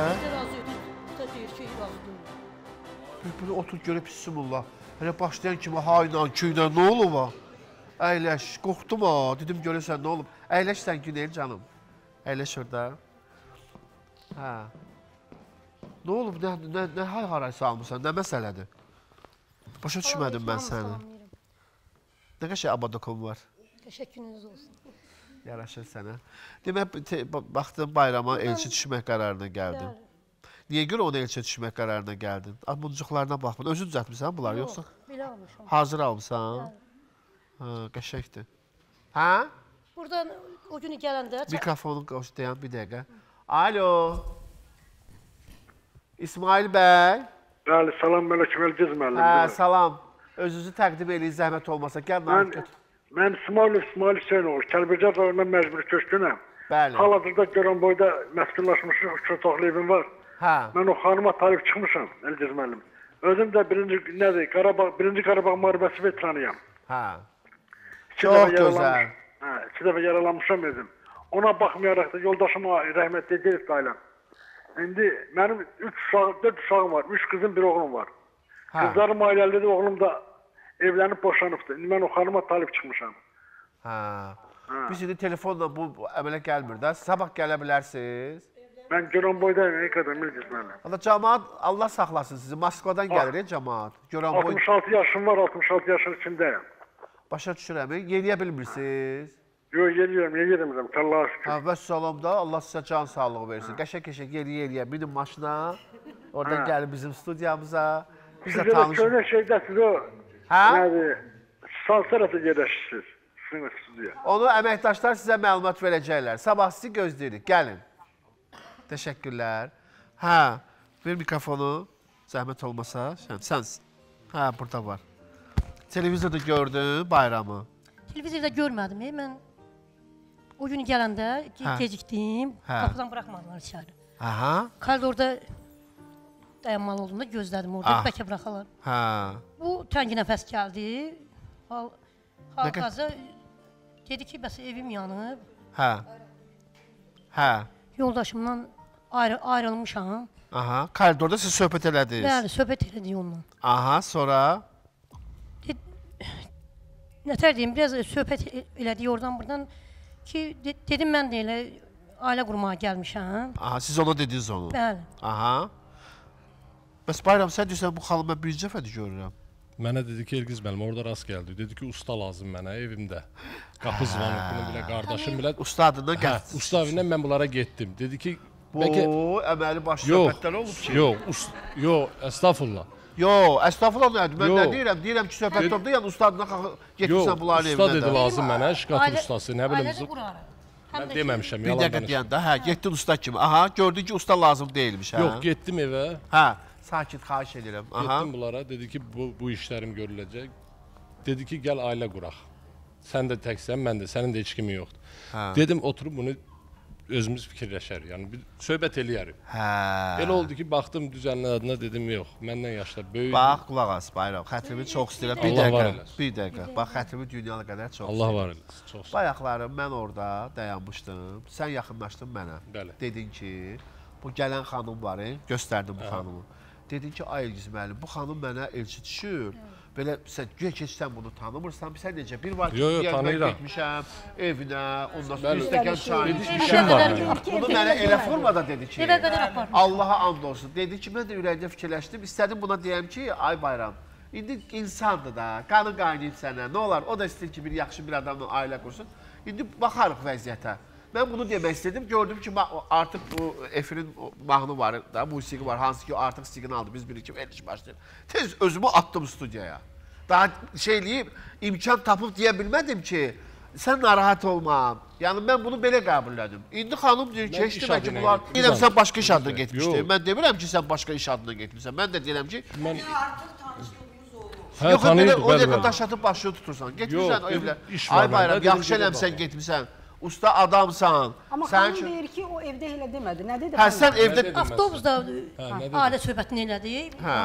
Bir Belə otur görüb bismillah. Hələ başlayan kimi hayla, küylə nə olub ha? Əyləş, qorxdum ha. Dedim görəsən nə olub? Əyləş sən Günel canım. Əyləş orada. Hə. Nə olub? Nə nə nə hay haray salmısan? Nə məsələdir? Başa düşmədim mən səni. Nə qəşəng abadokum var. Təşəkkürünüz olsun. Yaraşır sənə. Demək baxdın bayrama elçi düşmək qərarına gəldin. Niyə görə ona elçi düşmək qərarına gəldin? Abuncuqlarına baxmadın. Özün düzəltmisən bunları Yox, yoxsa? belə almışam. Hazır almısan? Ha, qəşəngdir. Hə? Buradan o günü gələndə Mikrofonu qoş dayan bir dəqiqə. Alo. İsmail bəy. Bəli, salam Mələk Vəlgiz müəllim. Hə, salam. Özünüzü təqdim eləyin zəhmət olmasa. Gəl Mən götür. mən İsmail İsmail Hüseynoğlu, Kəlbəcər rayonundan məcburi köçkünəm. Bəli. Hal-hazırda Göran boyda məskunlaşmış üç otaqlı evim var. Hə. Mən o xanıma talib çıxmışam, Elgiz müəllim. Özüm də birinci nədir, Qarabağ, birinci Qarabağ müharibəsi veteranıyam. Hə. İki Çox gözəl. Hə, iki dəfə yaralanmışam özüm. Ona baxmayaraq da yoldaşım rəhmətli Gedib Taylan. İndi mənim 3 uşağım, 4 uşağım var. 3 qızım, bir oğlum var. Hə. Qızlarım ailəlidir, oğlum da evlənib boşanıbdı. İndi mən o xanıma talib çıxmışam. Hə. Biz indi telefonla bu bu əmələ gəlmir də. Sabah gələ bilərsiniz. Mən Göran boydayım, ey qədər Milgis müəllim. Allah cəmaat Allah saxlasın sizi. Moskvadan gəlir e cəmaat. Göran boy 66 yaşım var, 66 yaşın içindəyim. başa düşürəm. Yeriyə bilmirsiniz. Yox, yeriyəm, yeriyəm. Allah'a şükür. Hə, və salam da Allah sizə can sağlığı versin. Qəşəng-qəşəng yeriyə yeriyə binin maşına. Oradan Hə. gəlin bizim studiyamıza. Biz də Sizə də şeydəsiz o. Hə? Nədir? Sansarata yerləşirsiniz. Sizin stüdiya. Onu əməkdaşlar sizə məlumat verəcəklər. Sabah sizi gözləyirik. Gəlin. Təşəkkürlər. Hə, ver mikrofonu. Zəhmət olmasa, sən sənsin. Hə, burada var. Televizorda gördün bayramı. televizorda görmədim. e, Mən o günü gələndə Hə. gecikdim. Hə. Qapıdan buraxmadılar içəri. Aha. Koridorda dayanmalı olduğumda gözlədim orada. Ah. Bəlkə buraxalar. Hə. Bu təngi nəfəs gəldi. Hal, hal Nə qə- qaza dedi ki, bəs evim yanıb. Hə. Hə. Yoldaşımdan ayrı, ayrılmışam. Aha. Koridorda siz söhbət elədiniz. Bəli, söhbət elədik onunla. Aha, sonra Nətər deyim, biraz söhbət e- elədik oradan buradan ki, de dedim mən də elə ailə qurmağa gəlmişəm. aha siz ona dediniz onu. Bəli. Aha. Bəs Bayram sən deyirsən bu xanımı mən birinci dəfədir görürəm. Mənə dedi ki, Elgiz müəllim orada rast gəldi. Dedi ki, usta lazım mənə evimdə. Qapı zvanıqını bilə, qardaşım bilə. Usta adından Hə, gəldiniz. usta evindən mən bunlara getdim. Dedi ki, Bu əməli baş Yox, söhbətlər olub ki. Yox, yox, əstəğfurullah. Yo, əstəğfurullah? Mən Yo. nə deyirəm? Deyirəm ki, söhbət Dedi- topda, yəni ustadına qalxıb getmirsən bunların evinə dedi də. lazım mənə, şikayət ustası, nə bilim. Ailədə qurarı. Mən deməmişəm, Bir yalan dəqiqə danışma. deyəndə, hə, getdin usta kimi. Aha, gördün ki, usta lazım deyilmiş, hə? Yox, getdim evə. Hə, sakit xahiş edirəm. Aha. Getdim bunlara, dedi ki, bu bu işlərim görüləcək. Dedi ki, gəl ailə quraq. Sən də təksən, mən də, sənin də heç kimin yoxdur. Hə. Dedim, oturub bunu özümüz fikirləşərik. Yəni bir söhbət eləyərik. Hə. Elə oldu ki, baxdım düzənlən adına dedim, yox, məndən yaşda böyük. Bax, qulaq as, Bayram. Xətrimi çox istəyirəm. Bir dəqiqə. Bir dəqiqə. Bax, xətrimi dünyalı qədər çox Allah var eləsin, çox sağ ol. Bayaqları mən orada dayanmışdım. Sən yaxınlaşdın mənə. Bəli. Dedin ki, bu gələn xanım var, e, göstərdin bu xanımı. Dedin ki, ay Elgiz müəllim, bu xanım mənə elçi düşür. Belə sən güya ki, sən bunu tanımırsan, sən necə bir var ki, Yo, yo, bir yerdən tanıyıram. getmişəm evinə, ondan sonra bir stəkan çay içmişəm. Bunu mənə elə formada dedi ki. Allaha and olsun. Dedi ki, mən də ürəyimdə fikirləşdim. İstədim buna deyəm ki, ay bayram, indi insandır da, qanı qaynayıb sənə. Nə olar? O da istəyir ki, bir yaxşı bir adamla ailə qursun. İndi baxarıq vəziyyətə. Mən bunu demək istedim. Gördüm ki, artıq bu efirin mahnı var da, musiqi var. Hansı ki, o artıq siqnaldır. Biz bilirik ki, veriliş başlayır. Tez özümü attım studiyaya. Daha şey eləyib, imkan tapıb deyə bilmədim ki, sən narahat olma. Yəni mən bunu belə qəbul elədim. İndi xanım deyir ki, demək ki, bunlar deyirəm sən başqa iş adına getmişdin. Mən demirəm ki, sən başqa iş adına getmisən. Mən də deyirəm ki, Mən Hə, Hə, Yox, belə o dəqiqə daş atıb başını tutursan. Getmirsən Yox, o dedim, evlə. iş var Ay bayram, yaxşı eləmsən, bax. Usta adamsan. Amma xanım üçün deyir ki, o evdə elə demədi. Nə dedi? Hə, xanım? sən evdə Avtobusda Hə, dedi? ailə söhbətini elədi. Hə.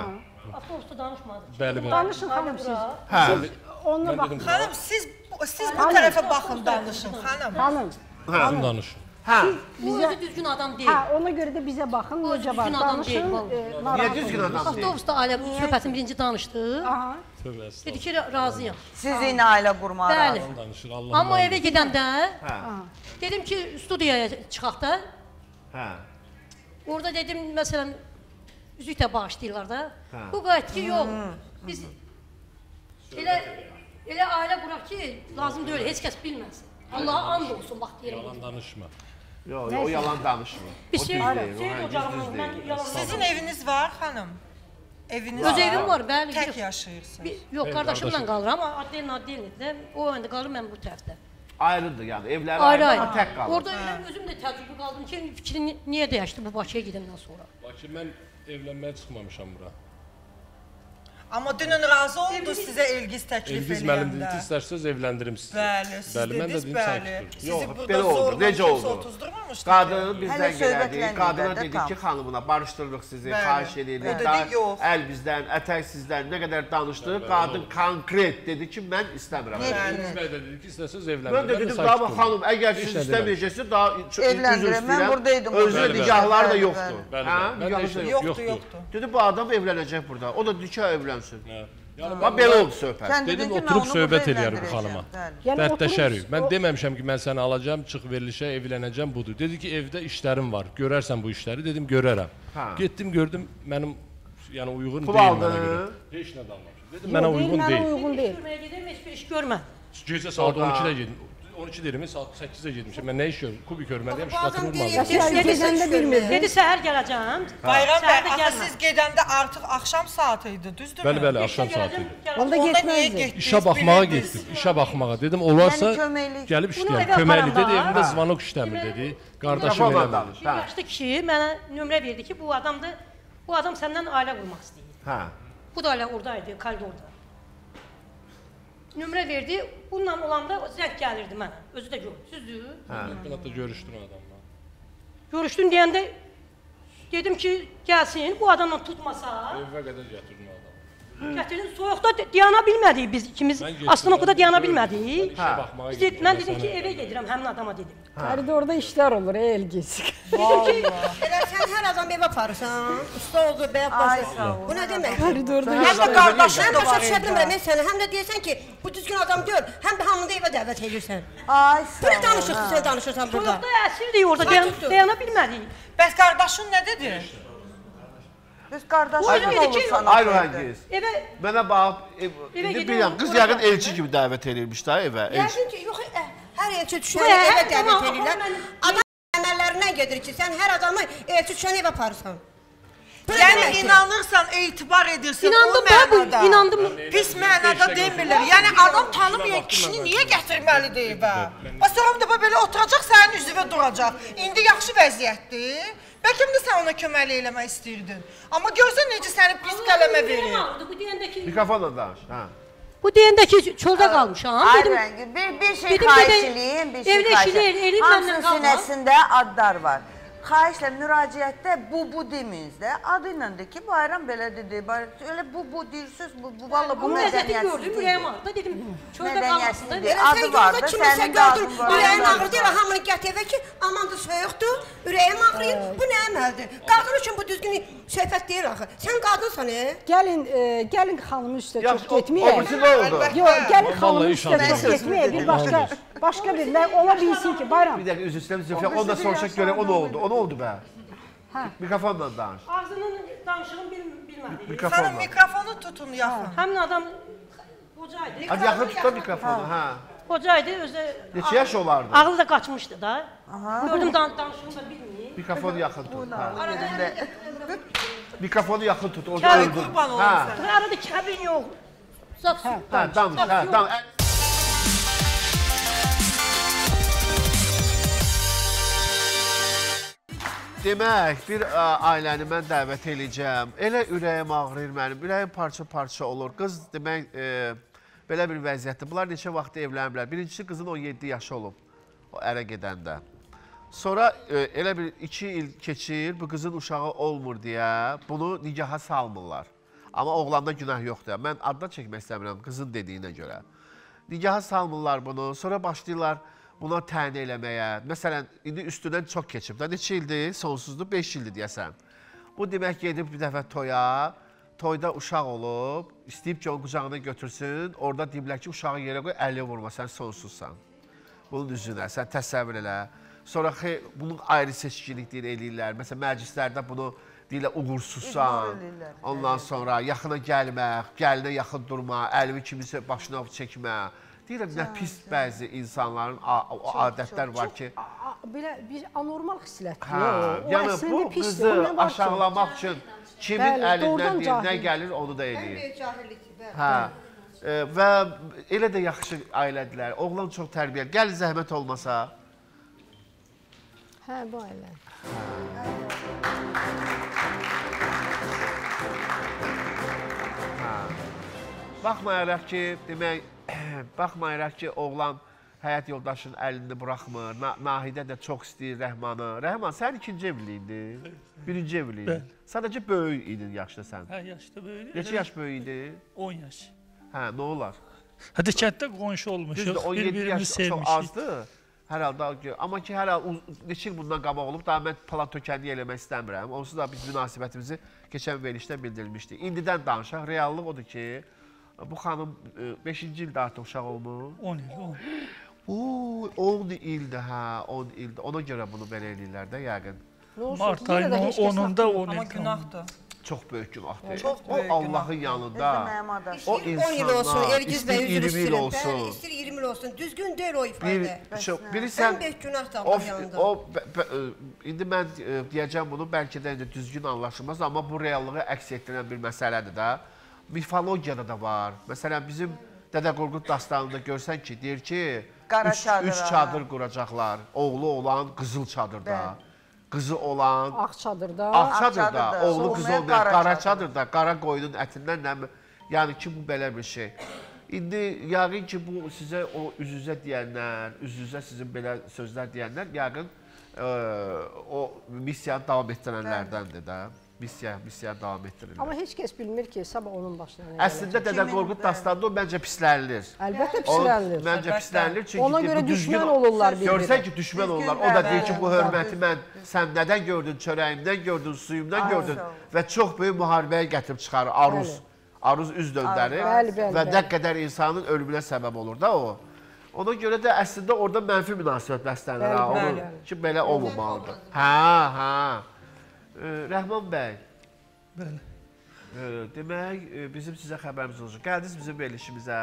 Avtobusda danışmadı. Bəli, bəli. Danışın xanım siz. Hə. Siz Onunla baxın. Xanım siz siz bu Xanım. tərəfə baxın danışın xanım. Xanım. Sizin danışın. Hə. Bu özü düzgün adam deyil. Hə, ona görə də bizə baxın, necə var. düzgün adam deyil, e, Niyə düzgün adam deyil? Avtobusda ailə söhbətin birinci danışdı. Aha. Tövbə estağfurullah. Dedi ki, razıyam. Siz yine ailə qurmağa Bəli. razı. Danışır Allah. Amma evə gedəndə Hə. dedim ki, studiyaya çıxaq da. Hə. Orada dedim, məsələn, üzük də bağışlayırlar da. Hə. Bu qayıt ki, yox. Biz elə elə ailə quraq ki, lazım deyil, heç kəs bilməsin. Allaha and olsun, bax deyirəm. Yalan danışma. Yox, yox, o yalan danışmır. Bir O şey düz o düz mən deyil. yalan Sizin eviniz var xanım. Eviniz Öz evim var, bəli. Tək yox. yaşayırsınız. Bir- Yox, Hey, qardaşımla qardaşım. qalıram, amma Adel Adel O məndə qalır, mən bu tərəfdə. Ayrıdır yəni, evləri Ayrı ayrı, ayrı. amma tək qalır. Orada elə özüm də təcrübə qaldım ki, fikri ni- niyə dəyişdi bu Bakıya gedəndən sonra. Bakı mən evlənməyə çıxmamışam bura. Amma dünən razı oldu sizə Elgiz təklif Elgiz müəllim dedi eləyəndə. ki, istərsəz evləndirim sizi. Bəli, siz Bəli, mən də dediniz, dedim bəli. Yox, belə oldu. Necə oldu? Qadını bizdən Hələ gələdik. söhbətləndik Qadına də, dedik ki, xanımına barışdırırıq sizi, xahiş edirik. Əl bizdən, ətək sizdən nə qədər danışdıq. Qadın konkret dedi ki, mən istəmirəm. Elgiz bəy də dedi ki, istərsəz evləndirim. Mən də dedim, daha xanım, əgər siz istəməyəcəksiniz, daha. Özünə Bəli, bəli. nigahları da yoxdur. bəli. Hə? Nigahı da də yox. Yoxdur. Dedi, bu adam evlənəcək burada. O da dedi ki, evlənsin. Yəni Bax belə oldu söhbət. Sən dedin Dedim ki, mən oturub onu söhbət burada eləyərik bu evləndirəcəm. xanıma. Bəli. Yəni Dərdləşərik. oturub- Mən o- deməmişəm ki, mən səni alacağam, çıx verilişə, evlənəcəm budur. Dedi ki, evdə işlərim var. Görərsən bu işləri. Dedim, görərəm. Hə. Getdim, gördüm, mənim yəni uyğun Pul deyil aldın? mənə görə. Heç nə də almamışam. Dedim, Yox, mənə deyil, uyğun mənə deyil. uyğun deyil. Görməyə gedirəm, heç bir iş görməm. Gecə saat Orada- 12-də gedim. 12 deyirəm, saat 8-də getmişəm. Mən nə iş görürəm? Kubik örməliyəm. Heç Yəni nə gedəndə bilmirdi. Dedi səhər gələcəm. Bayram bəy, axı siz gedəndə artıq axşam saatı idi, düzdürmü? Bəli, bəli, axşam saatı idi. Onda Onda niyə getməzdi. getdiniz? İşə baxmağa getdik, işə baxmağa. Dedim, olarsa gəlib işləyəm. Köməkli dedi, evində zvanok işləmir dedi. Qardaşım eləmir. Bir yaşlı kişi mənə nömrə verdi ki, bu adamdır. Bu adam səndən ailə qurmaq istəyir. Hə. Bu da elə oradaydı, koridorda. Nömrə verdi. Bununla olanda zəng gəlirdi mənə. Özü də görürsüzdür. Gitdim hətta görüşdüm adamla. Görüşdüm deyəndə dedim ki, gəlsin. Bu adamla tutmasa, Evə qədər gətirdim adamı. Gətirin. Soyuqda dayana bilmədik biz ikimiz. Mən dayana bilmədik. Biz getdim. de- mən dedim ki, evə gedirəm həmin adama dedim. Koridorda işlər olur, ey Elgiz. Elə sən hər adam evə aparırsan, usta oldu, bəyab başı. Bu nə demək? Koridorda Həm də qardaşım Mən da başa var bilmirəm, ey səni. Həm də deyirsən ki, bu düzgün adam deyil, həm də hamını da evə dəvət edirsən. Ay sağ ol. danışırsın, sən danışırsan burada. Soyuqda əsirdik orada, dayan, dayana bilmədik. Bəs qardaşın nə dedi? Biz qardaşım O dedi ki, olursan. Ay. Rəngiz. Evə Mənə bax, ev, indi bilirəm, qız yəqin elçi kimi dəvət edilmiş də evə. Yəqin ki, yox, ə, hər elçi hə, evə dəvət mən- Adam əməllərindən gedir ki, sən hər adamı elçi düşəni evə aparırsan. Yəni inanırsan, etibar edirsən İnandım o da bu, inandım. Pis mənada demirlər. Yəni adam tanımayan kişini niyə gətirməlidir evə? Bax sonra da belə oturacaq, sənin üzvə duracaq. İndi yaxşı vəziyyətdir. Bəlkə də sən ona kömək eləmək istəyirdin. Amma görsən necə səni pis qələmə verir. Bu deyəndə ki, Mikrofonla danış. Hə. bu deyəndə ki, çöldə qalmışam. Ay Dedim, rəngi, bir, bir şey dedim xahiş gedə- eləyim, bir şey evdə xahiş işini eləyim. eləyim, Hamısının məndən qalma. sinəsində adlar var. Xahişlə müraciətdə bu bu deminiz də. Adı ilə də ki, bayram belədir, de, bayram, elə bu bu deyirsiniz, bu bu valla bu Amma ləzzəti gördüm, ürəyim ağrıdı. Dedim, çöldə qalmasın da. Adı var da, sənin də adın var. Ürəyim ağrıdı, hamını gət evə ki, aman da soyuqdur, ürəyim ağrıyır. Bu nə əməldir? Qadın üçün bu düzgün söhbət deyil axı. Sən qadınsan, e? Gəlin, e, gəlin xanımın üstə çox getməyək. Yox, gəlin xanımın üstə çox getməyək. Bir başqa dedim. başqa bir mən ola bilsin ki, bayram. Bir dəqiqə üzr istəyirəm Zülfiyə. O da soruşaq görək o nə oldu? O nə oldu bə? Hə. Mikrofonla danış. Ağzının danışığını bil, bilmədi. Mikrofonla. Sənin mikrofonu tutun yaxın. Həmin adam qocaydı. Hadi yaxın tut da mikrofonu, hə. Qocaydı, özü Neçə yaş olardı? Ağlı da qaçmışdı da. Gördüm dan danışığını da bilmir. Mikrofonu yaxın tut. Hə. Arada Mikrofonu yaxın tut. Orada Kəbin öldün. qurban olum Hə. sən. Arada kəbin yox. Zat Hə, danış, hə, danış. Demək, bir ə, ailəni mən dəvət eləyəcəm. Elə ürəyim ağrıyır mənim, ürəyim parça-parça olur. Qız demək, e, belə bir vəziyyətdir. Bunlar neçə vaxt evləniblər. Birincisi qızın 17 yaşı olub, o ərə gedəndə. Sonra e, elə bir 2 il keçir, bu qızın uşağı olmur deyə bunu nigaha salmırlar. Amma oğlanda günah yoxdur. Mən adda çəkmək istəmirəm qızın dediyinə görə. Nigaha salmırlar bunu, sonra başlayırlar buna təni eləməyə. Məsələn, indi üstündən çox keçib. Da neçə ildir? Sonsuzdur, 5 ildir deyəsən. Bu demək gedib bir dəfə toya, toyda uşaq olub, istəyib ki, onu qucağına götürsün, orada deyiblər ki, uşağı yerə qoy, əli vurma, sən sonsuzsan. Bunun üzünə, sən təsəvvür elə. Sonra xey, bunun ayrı seçkilik deyir, eləyirlər. Məsələn, məclislərdə bunu deyirlər, uğursuzsan. Ondan sonra yaxına gəlmək, gəlinə yaxın durma, əlini kimisə başına çəkmə. Deyirəm, nə pis bəzi insanların adətlər var ki, belə bir anormal xislətdir. hə, yəni bu qızı aşağılamaq üçün kimin Bəli, əlindən nə gəlir, onu da eləyir. Böyük cahillikdir, bəli. Hə. E, və elə də yaxşı ailədirlər. Oğlan çox tərbiyəli. Gəl zəhmət olmasa. Hə, bu ailə. Hə. Baxmayaraq ki, demək, baxmayaraq ki, oğlan həyat yoldaşının əlini buraxmır. Na Nahidə də çox istəyir Rəhmanı. Rəhman, sən ikinci evliyindin? Birinci evliydin. Sadəcə böyük idin yaşda sən. Hə, yaşda böyük. Neçə yaş böyük idi? 10 yaş. Hə, nə olar? Hətta kənddə qonşu olmuşuq. Düzdür, 17 yaş bir-birimizi çox sevmişik. azdır. Hər halda, amma ki, hər hal uz- neçə il bundan qabaq olub, daha mən plan tökənliyi eləmək istəmirəm. Onsuz da biz münasibətimizi keçən verilişdə bildirmişdik. İndidən danışaq, reallıq odur ki, bu xanım 5-ci ildə artıq uşaq olmuş. 10 il, 10. Oo, 10 ildir, hə, 10 ildir. Ona görə bunu belə eləyirlər də yəqin. Nə olsun, Mart ayının heç kəs 10-unda haqqı- 10 il. Amma günahdır. Çox böyük günahdır. Çox o böyük Allahın günahdır. yanında. Özü mənim adam. O İstəyir 10 il olsun, insanlar, Ergiz bəy üzr 20 il istəyirəm. olsun. Bəli, istəyir 20 il olsun. Düzgün deyil o ifadə. çox, bilirsən, Ən böyük günahdır o, Allah yanında. o, indi mən ə, deyəcəm bunu, bəlkə də düzgün anlaşılmaz, amma bu reallığı əks etdirən bir məsələdir də. Mifologiyada da var. Məsələn, bizim Dədə Qorqud dastanında görsən ki, deyir ki, Qara üç, çadıra. üç çadır quracaqlar. Oğlu olan qızıl çadırda, Bəli. qızı olan Ağ çadırda. Ağ çadırda, çadırda, oğlu qız olmayan qara qara çadırda. qara qoyunun ətindən nə yəni ki bu belə bir şey. İndi yəqin ki bu sizə o üz-üzə deyənlər, üz-üzə sizin belə sözlər deyənlər yəqin ə, o missiyanı davam etdirənlərdəndir də. Missiya, missiya davam etdirirlər. Amma heç kəs bilmir ki, sabah onun başına nə Əslində Dədə Qorqud dastanında o məncə pislənilir. Əlbəttə O pislənilir. Məncə pislənilir çünki Ona görə düşmən olurlar bir-birinə. Görsən ki, düşmən olurlar. O da deyir ki, bu hörməti mən sən nədən gördün? Çörəyimdən gördün, suyumdan gördün və çox böyük müharibəyə gətirib çıxarır aruz. Aruz üz döndərir və nə qədər insanın ölümünə səbəb olur da o. Ona görə də əslində orada mənfi münasibət bəslənir ki belə olmamalıdır. Hə, hə. Rəhman bəy. Bəli. Demək, e, bizim sizə xəbərimiz olacaq. Gəldiniz bizim verilişimizə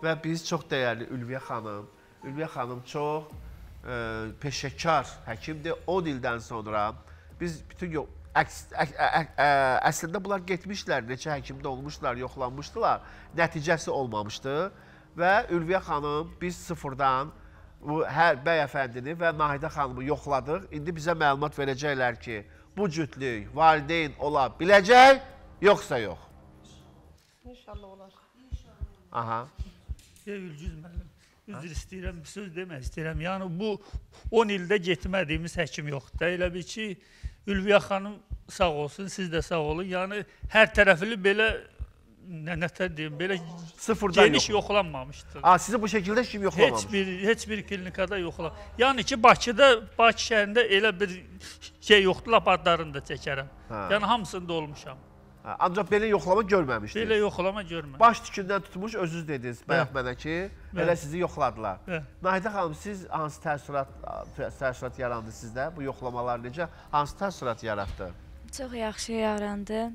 və biz çox dəyərli Ülviyə xanım, Ülviyə xanım çox e, peşəkar həkimdir. 10 ildən sonra biz bütün yol əks, ə, ə, ə, əslində bunlar getmişlər, neçə həkimdə olmuşlar, yoxlanmışdılar. Nəticəsi olmamışdı və Ülviyə xanım biz sıfırdan bu hər bəy əfəndini və Nahidə xanımı yoxladıq. İndi bizə məlumat verəcəklər ki, bu cütlük valideyn ola biləcək, yoxsa yox. İnşallah olar. Aha. Ya Ülgüz müəllim, üzr istəyirəm, bir söz demək istəyirəm. Yəni bu 10 ildə getmədiyimiz həkim yoxdur. da. Elə bil ki, Ülviyə xanım sağ olsun, siz də sağ olun. Yəni hər tərəfli belə nə nətər deyim, belə Sıfırdan geniş yox- yoxlanmamışdı. A, sizi bu şəkildə kim yoxlamamış. Heç bir heç bir klinikada yoxla. Yəni ki, Bakıda, Bakı şəhərində elə bir şey yoxdur, lap adlarını da çəkərəm. Hə. Yəni hamısında olmuşam. Hə, ancaq belə yoxlama görməmişdiniz. Belə yoxlama görmədim. Baş tükündən tutmuş özünüz dediniz bayaq Hə. mənə ki, Hə. elə sizi yoxladılar. Hə. Nahidə xanım, siz hansı təəssürat təəssürat yarandı sizdə? Bu yoxlamalar necə? Hansı təəssürat yaratdı? Çox yaxşı yarandı.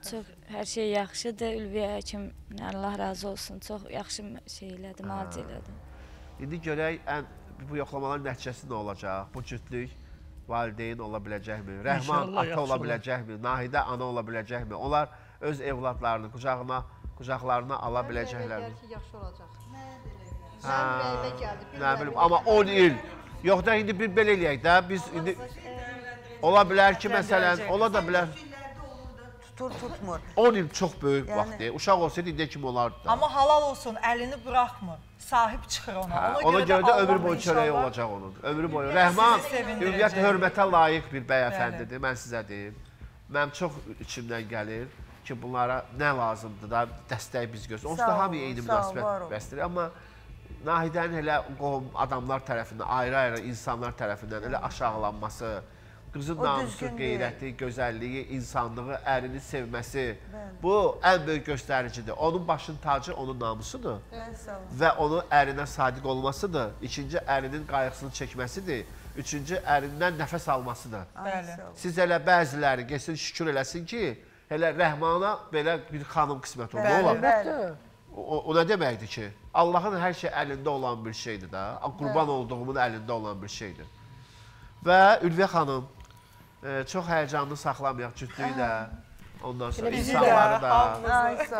Çox hər şey yaxşıdır. Ülviyə həkim Allah razı olsun. Çox yaxşı şey elədi, müalicə elədi. İndi görək ən bu yoxlamaların nəticəsi nə olacaq? Bu cütlük valideyn ola biləcəkmi? Rəhman ata ola biləcəkmi? Nahidə ana ola biləcəkmi? Onlar öz evladlarını qucağına qucaqlarına ala biləcəklərmi? ki, yaxşı olacaq. Hə, ürəyimə gəldi, Nə bilim, amma gəldi. 10 il. Yox da indi bir belə eləyək də, biz indi ola bilər ki, məsələn, ola da bilər Tutur, tutmur. 10 il çox böyük Yəni- vaxtdır. Uşaq olsaydı indiyə kimi olardı da. Amma halal olsun, əlini buraxmır. Sahib çıxır ona. Hə, ona görə də Allah ömür boyu çörəyi olacaq onun. Ömrü boyu. Rəhman, ümumiyyətlə hörmətə layiq bir bəyəfəndidir. Mən sizə deyim. Mənim çox içimdən gəlir ki, bunlara nə lazımdır da dəstək biz göstərir. Onsuz da hamıya eyni münasibət olun. bəsdirir, amma Nahidənin elə qohum adamlar tərəfindən, ayrı-ayrı insanlar tərəfindən elə aşağılanması, qızın O namusu, qeyrəti, gözəlliyi, insanlığı, ərini sevməsi, Bəli. bu ən böyük göstəricidir. Onun başın tacı onun namusudur Bəli, və onu ərinə sadiq olmasıdır. İkinci ərinin qayğısını çəkməsidir. Üçüncü ərindən nəfəs almasıdır. Bəli. Siz elə bəziləri gəlsin şükür eləsin ki, elə Rəhmana belə bir xanım qismət oldu. Bəli, Olar. bəli. O, o nə deməkdir ki? Allahın hər şey əlində olan bir şeydir də. Qurban olduğumun əlində olan bir şeydir. Və Ülviyə xanım e, çox həyəcanlı saxlamayaq cütlüyü də. Ondan sonra insanları da.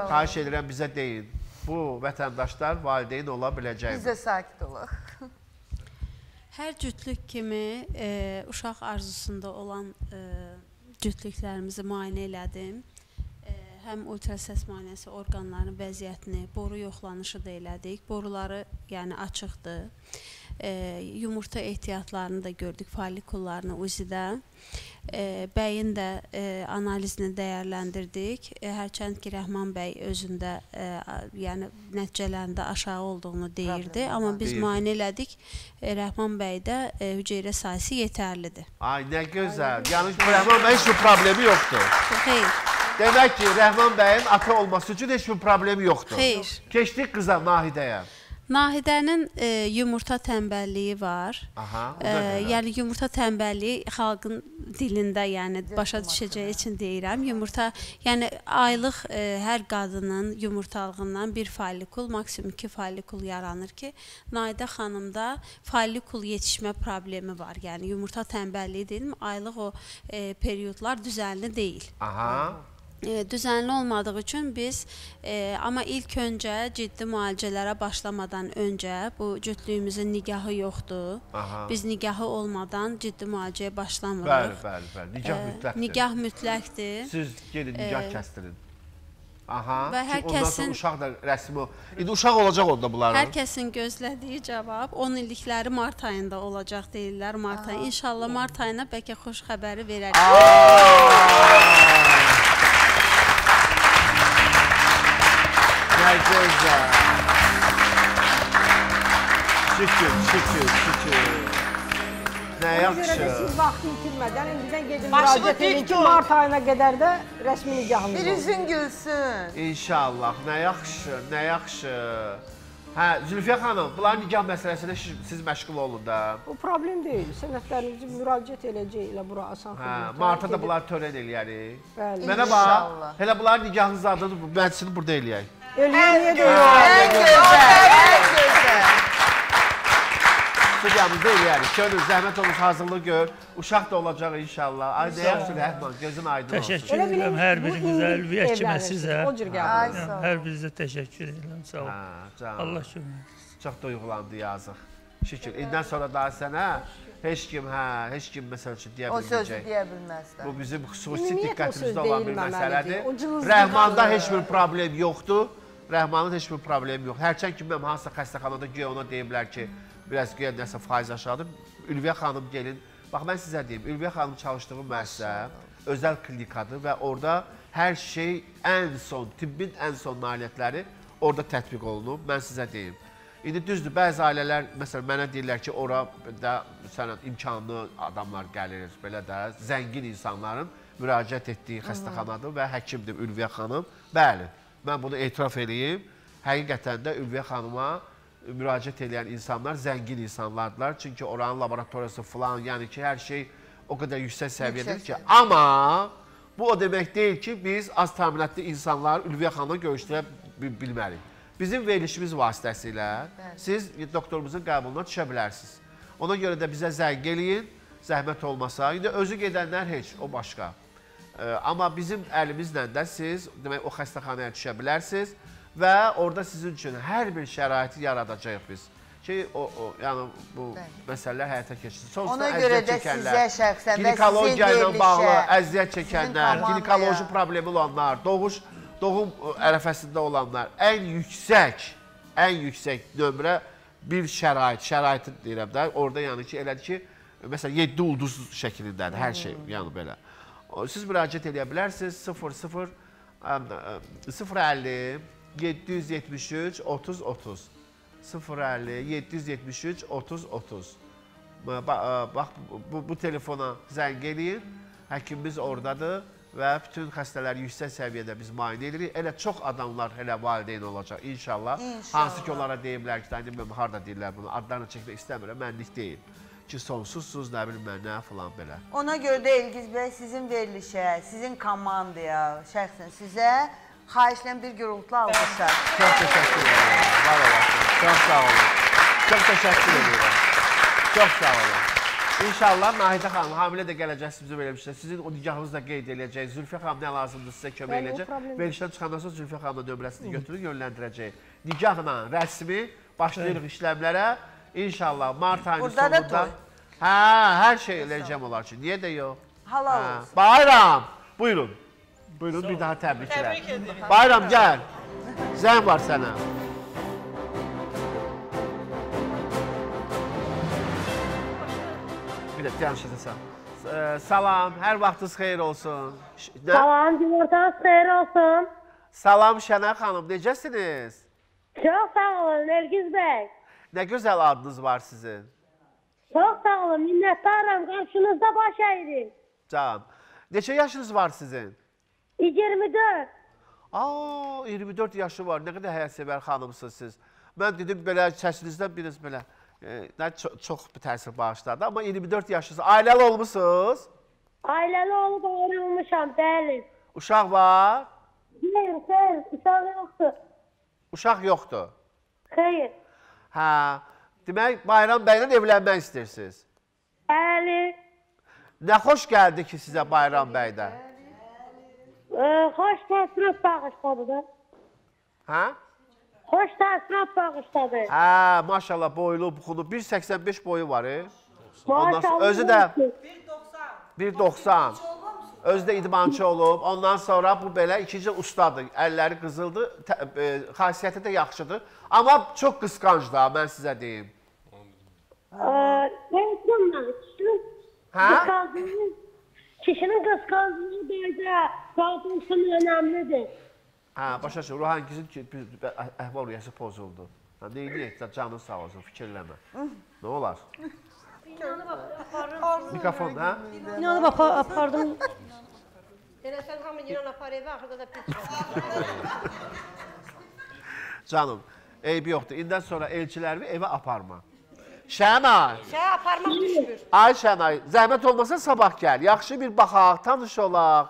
Xahiş edirəm bizə deyin. Bu vətəndaşlar valideyn ola biləcəkmi? Biz də sakit olaq. Hər cütlük kimi e, uşaq arzusunda olan e, cütlüklərimizi müayinə elədim. E, həm ultrasəs müayinəsi orqanların vəziyyətini, boru yoxlanışı da elədik. Boruları yəni açıqdır. E, yumurta ehtiyatlarını da gördük, follikullarını UZI-də. E, bəyin də e, analizini dəyərləndirdik. E, hərçənd ki, Rəhman bəy özündə e, yəni nəticələrində aşağı olduğunu deyirdi, amma biz Deyirdi. müayinə elədik. E, Rəhman bəydə e, hüceyrə sayısı yetərlidir. Ay nə gözəl. Yəni Rəhman bəyin heç bir problemi yoxdur. Xeyr. Demək ki, Rəhman bəyin ata olması üçün heç bir problemi yoxdur. Xeyr. Keçdik qıza Nahidəyə. Nahidənin e, yumurta tənbəlliyi var. Aha, E, yəni yumurta tənbəlliyi xalqın dilində, yəni başa düşəcəyi üçün deyirəm. Yumurta, yəni aylıq e, hər qadının yumurtalığından bir follikul, maksimum 2 follikul yaranır ki, Naidə xanımda follikul yetişmə problemi var. Yəni yumurta tənbəlliyi deyilmi? Aylıq o e, periodlar düzənli deyil. Aha. E, düzənli olmadığı üçün biz e, amma ilk öncə ciddi müalicələrə başlamadan öncə bu cütlüyümüzün nigahı yoxdur. Aha. Biz nigahı olmadan ciddi müalicəyə başlamırıq. Bəli, bəli, bəli. Nigah E, mütləqdir. Nigah mütləqdir. Siz gelin nigah E, kəsdirin. Aha. və hər ondan sonra kəsin- uşaq da rəsmi. İndi uşaq olacaq onda bunların. Hər kəsin gözlədiyi cavab 10 illikləri mart ayında olacaq deyirlər. Mart ayı. İnşallah mart ayına bəlkə xoş xəbəri verərik. Nə gözəl. Şükür, şükür, şükür. Nə Ona görə də yaxşı. siz vaxtı itirmədən indidən gedin müraciət edin ki, mart ayına qədər də rəsmi nigahımız Bir olur. üzün gülsün. İnşallah. Nə yaxşı, nə yaxşı. Hə, Zülfiyə xanım, bunların nigah məsələsində siz məşğul olun da. Bu problem deyil. Sənədlərinizi müraciət eləcək elə bura asan Hə, xidmətə. marta da Gedib- bunlar törən eləyərik. Bəli. Mənə bax, elə bunların nigahın zadını məclisini burada eləyək. Niyə Hə, deyil? nə gözəl, ən gözəl. studiyamızda eləyərik. Könül, zəhmət olmuş hazırlıq gör. Uşaq da olacaq inşallah. Ay, yaxşı Rəhman, gözün aydın olsun. Təşəkkür edirəm hər birinizə, Ülviyə kimə sizə. O cür. Yəni, Hər birinizə təşəkkür edirəm. Sağ olun. Hə. Allah kömək. Çox duyğulandı yazıq. Şükür. İndən sonra daha sənə heç kim, hə, heç kim məsəl üçün deyə O sözü bilməyəcək. deyə bilməzlər. Bu bizim xüsusi diqqətimizdə olan bir məsələdir. Rəhmanda heç bir problem yoxdur. Rəhmanın heç bir problemi yox. Hərçənd ki, mən hansısa xəstəxanada güya ona deyiblər ki, biraz güya nəsə faiz aşağıdır. Ülviyə xanım gəlin. Bax mən sizə deyim, Ülviyə xanım çalışdığı müəssisə özəl klinikadır və orada hər şey ən son, tibbin ən son nailiyyətləri orada tətbiq olunub. Mən sizə deyim. İndi düzdür, bəzi ailələr məsələn mənə deyirlər ki, ora da məsələn imkanlı adamlar gəlir, belə də zəngin insanların müraciət etdiyi xəstəxanadır və həkimdir Ülviyə xanım. Bəli, mən bunu etiraf eləyim. Həqiqətən də Ülviyə xanıma müraciət edən insanlar zəngin insanlardılar. Çünki oranın laboratoriyası falan, yəni ki, hər şey o qədər yüksək səviyyədir ki, amma bu o demək deyil ki, biz az təminatlı insanları Ülviyə xanımla görüşdürə bil- bilmərik. Bizim verilişimiz vasitəsilə siz doktorumuzun qəbuluna düşə bilərsiniz. Ona görə də bizə zəng eləyin, zəhmət olmasa. İndi özü gedənlər heç, o başqa. Ə, Amma bizim əlimizlə də siz demək o xəstəxanaya düşə bilərsiniz və orada sizin üçün hər bir şəraiti yaradacağıq biz. Ki o, o yəni bu məsələlər həyata keçsin. Sonrasında Ona görə də çəkənlər, sizə şəxsən və sizin ilə bağlı verilişə, əziyyət çəkənlər, ginekoloji problemi olanlar, doğuş doğum ə, ərəfəsində olanlar ən yüksək, ən yüksək nömrə bir şərait, şəraiti deyirəm də, orada yəni ki, elədir ki, məsələn 7 ulduz şəklindədir hər şey, yəni belə. Siz müraciət edə bilərsiniz. 00 050 773 30 30 050 773 30 30 Ba- ba- Bax bu, bu telefona zəng eləyin. Həkimimiz ordadır və bütün xəstələri yüksək səviyyədə biz müayinə edirik. Elə çox adamlar elə valideyn olacaq inşallah. İnşallah. Hansı ki onlara deyiblər ki, indi mən harda deyirlər bunu, adlarını çəkmək istəmirəm, mənlik deyil. Ki sonsuzsuz, nə bilim mən, nə falan belə. Ona görə də Elgiz bəy sizin verilişə, sizin komandaya, şəxsən sizə xahişlə bir gürültülü alqışlar. Çox təşəkkür edirəm. Var olasın. Çox sağ olun. Çox təşəkkür edirəm. Çox sağ olun. İnşallah Nahidə xanım hamilə də gələcəksiniz bizim belə bir şey. Sizin o nikahınızı da qeyd eləyəcək. Zülfiyə xanım nə lazımdır sizə kömək o eləyəcək. Verilişdən çıxandan sonra Zülfiyə xanımın nömrəsini götürür, yönləndirəcək. Nikahla rəsmi başlayırıq işləmlərə. İnşallah mart ayının Burada da sonunda. toy. Hə, hər şey eləyəcəm onlar üçün. Niyə də yox? Halal Hə, olsun. Bayram. Buyurun. Buyurun bir daha təbriklər. Təbrik edirəm. Bayram gəl. Zəng var sənə. Bir də danışacaqsan. Ee, Salam, hər vaxtınız xeyir olsun. Ş- nə? Salam, günortanız xeyir olsun. Salam Şənə xanım, necəsiniz? Çox sağ olun Elgiz bəy. Nə gözəl adınız var sizin. Çox sağ olun, minnətdaram. Qarşınızda baş əyirik. Can. Neçə yaşınız var sizin? 24. Aa, 24 yaşı var. Nə qədər həyatsevər xanımsınız siz. Mən dedim belə səsinizdən biriniz belə e, nə çox, çox bir təsir bağışladı. Amma 24 yaşınız. Ailəli olmusunuz? Ailəli olub ayrılmışam, bəli. Uşaq var? Xeyr, xeyr, uşaq yoxdur. Uşaq yoxdur. Xeyr. Hə. Demək Bayram bəylə evlənmək istəyirsiniz. Bəli. Nə xoş gəldi ki sizə Bayram bəydə. Ə, xoş təəssürat bağışladı da. Hə? Xoş təəssürat bağışladı. Hə, maşallah boylu, buxulu 1.85 boyu var. E? Ondan sonra özü də 1.90. Özü də idmançı olub. Ondan sonra bu belə ikinci ustadır. Əlləri qızıldır. Tə, e, xasiyyəti də yaxşıdır. Amma çox qısqanc da, mən sizə deyim. Hə? kişinin qısqanclığı belə qadın üçün önəmlidir. Hə, başa düşürəm. Ruhangizin ki, bir- əhval-ruhiyyəsi pozuldu. Hə, neyini etdə, canın sağ olsun, fikirləmə. Nə olar? Mikrofon, hə? İnanıb apa apardım. Elə sən hamı inan apar evə, axırda da pis Canım, eybi yoxdur. İndən sonra elçilərimi evə aparma. Şənay, Şey aparmaq düşmür. ay Şənay, zəhmət olmasa sabah gəl. Yaxşı bir baxaq, tanış olaq.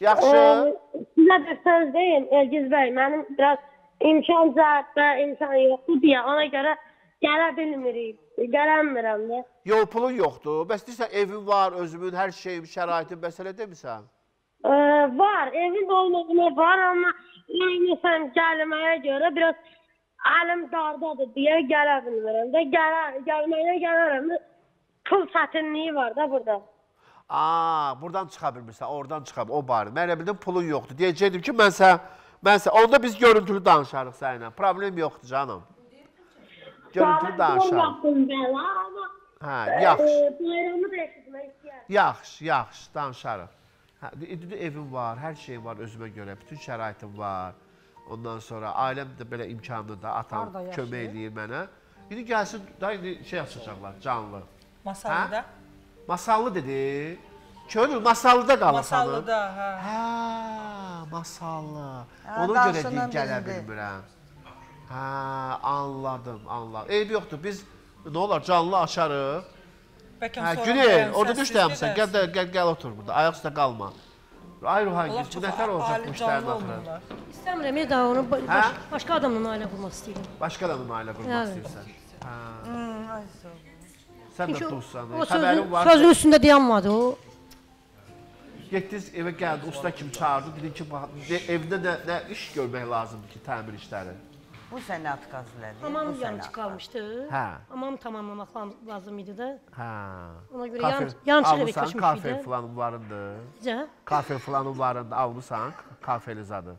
Yaxşı. Ee, Sizə bir söz deyim Elgiz bəy, mənim biraz imkan cəhətdə imkan yoxdur deyə ona görə Gələ bilmirik. Gələnmirəm də. Yol pulun yoxdur. Bəs deyirsən evin var, özümün hər şeyim, şəraitim məsələ demisən? Ee, var, evin olmadığına var ama yani sen gelmeye göre biraz elim dardadır diye gələ bilmirəm də. Gələ, gəlməyə gələrəm. Pul çətinliyi var da burada. Aa, buradan çıxa bilmirsən, oradan çıxa bil- o barı. Mən elə bildim pulun yoxdur. Deyəcəkdim ki, mən sən mən sən onda biz görüntülü danışarıq səninlə. Problem yoxdur canım. Görüntülü danışarıq. Hə, yaxşı. e, bayramı da eşitmək istəyərəm. Yaxşı, yaxşı, danışarıq. Hə, indi evim var, hər şeyim var özümə görə, bütün şəraitim var. Ondan sonra ailəm də belə imkanlı da, atam kömək eləyir mənə. İndi gəlsin, da indi şey açacaqlar, canlı. Masallıda? Hə? Masallı dedi. Könül masallıda qalırsan. Masallıda, hə. Hə, masallı. Hə, Ona görə deyim gələ bilmirəm. Hə, anladım, anladım. Eyb yoxdur, biz nə olar canlı açarıq. Bəlkə Hə, sonra Günel, orada düş siz dayanmışsan. Gəl, də- gəl, gəl otur burada. Ayaq üstə qalma. Ay Ruhangiz, Onlar bu nətər olacaq bu işlərin axırı? İstəmirəm, daha onu ba- baş, başqa adamla ailə qurmaq istəyirəm. Başqa adamın ailə qurmaq Yəni. istəyirsən. Hə. Hmm, ay sağ ol. Sən də Çünki dostsan. o Xəbərin sözün, var. sözün üstündə dayanmadı o. Getdiniz evə gəldi, usta kimi çağırdı. Dedi ki, bax, de- evdə nə, nə iş görmək lazımdır ki, təmir işləri. Bu sənə atqazlədi. Hamam bu sənə yanıcı qalmışdı. Hə. Hamam tamamlamaq lazım idi də. Hə. Ona görə Kafe- yan- yançıq evə almısan, köçmüşük Kafe də. falan varındı. Necə? Kafe falan varındı, almısan, kafeli zadı.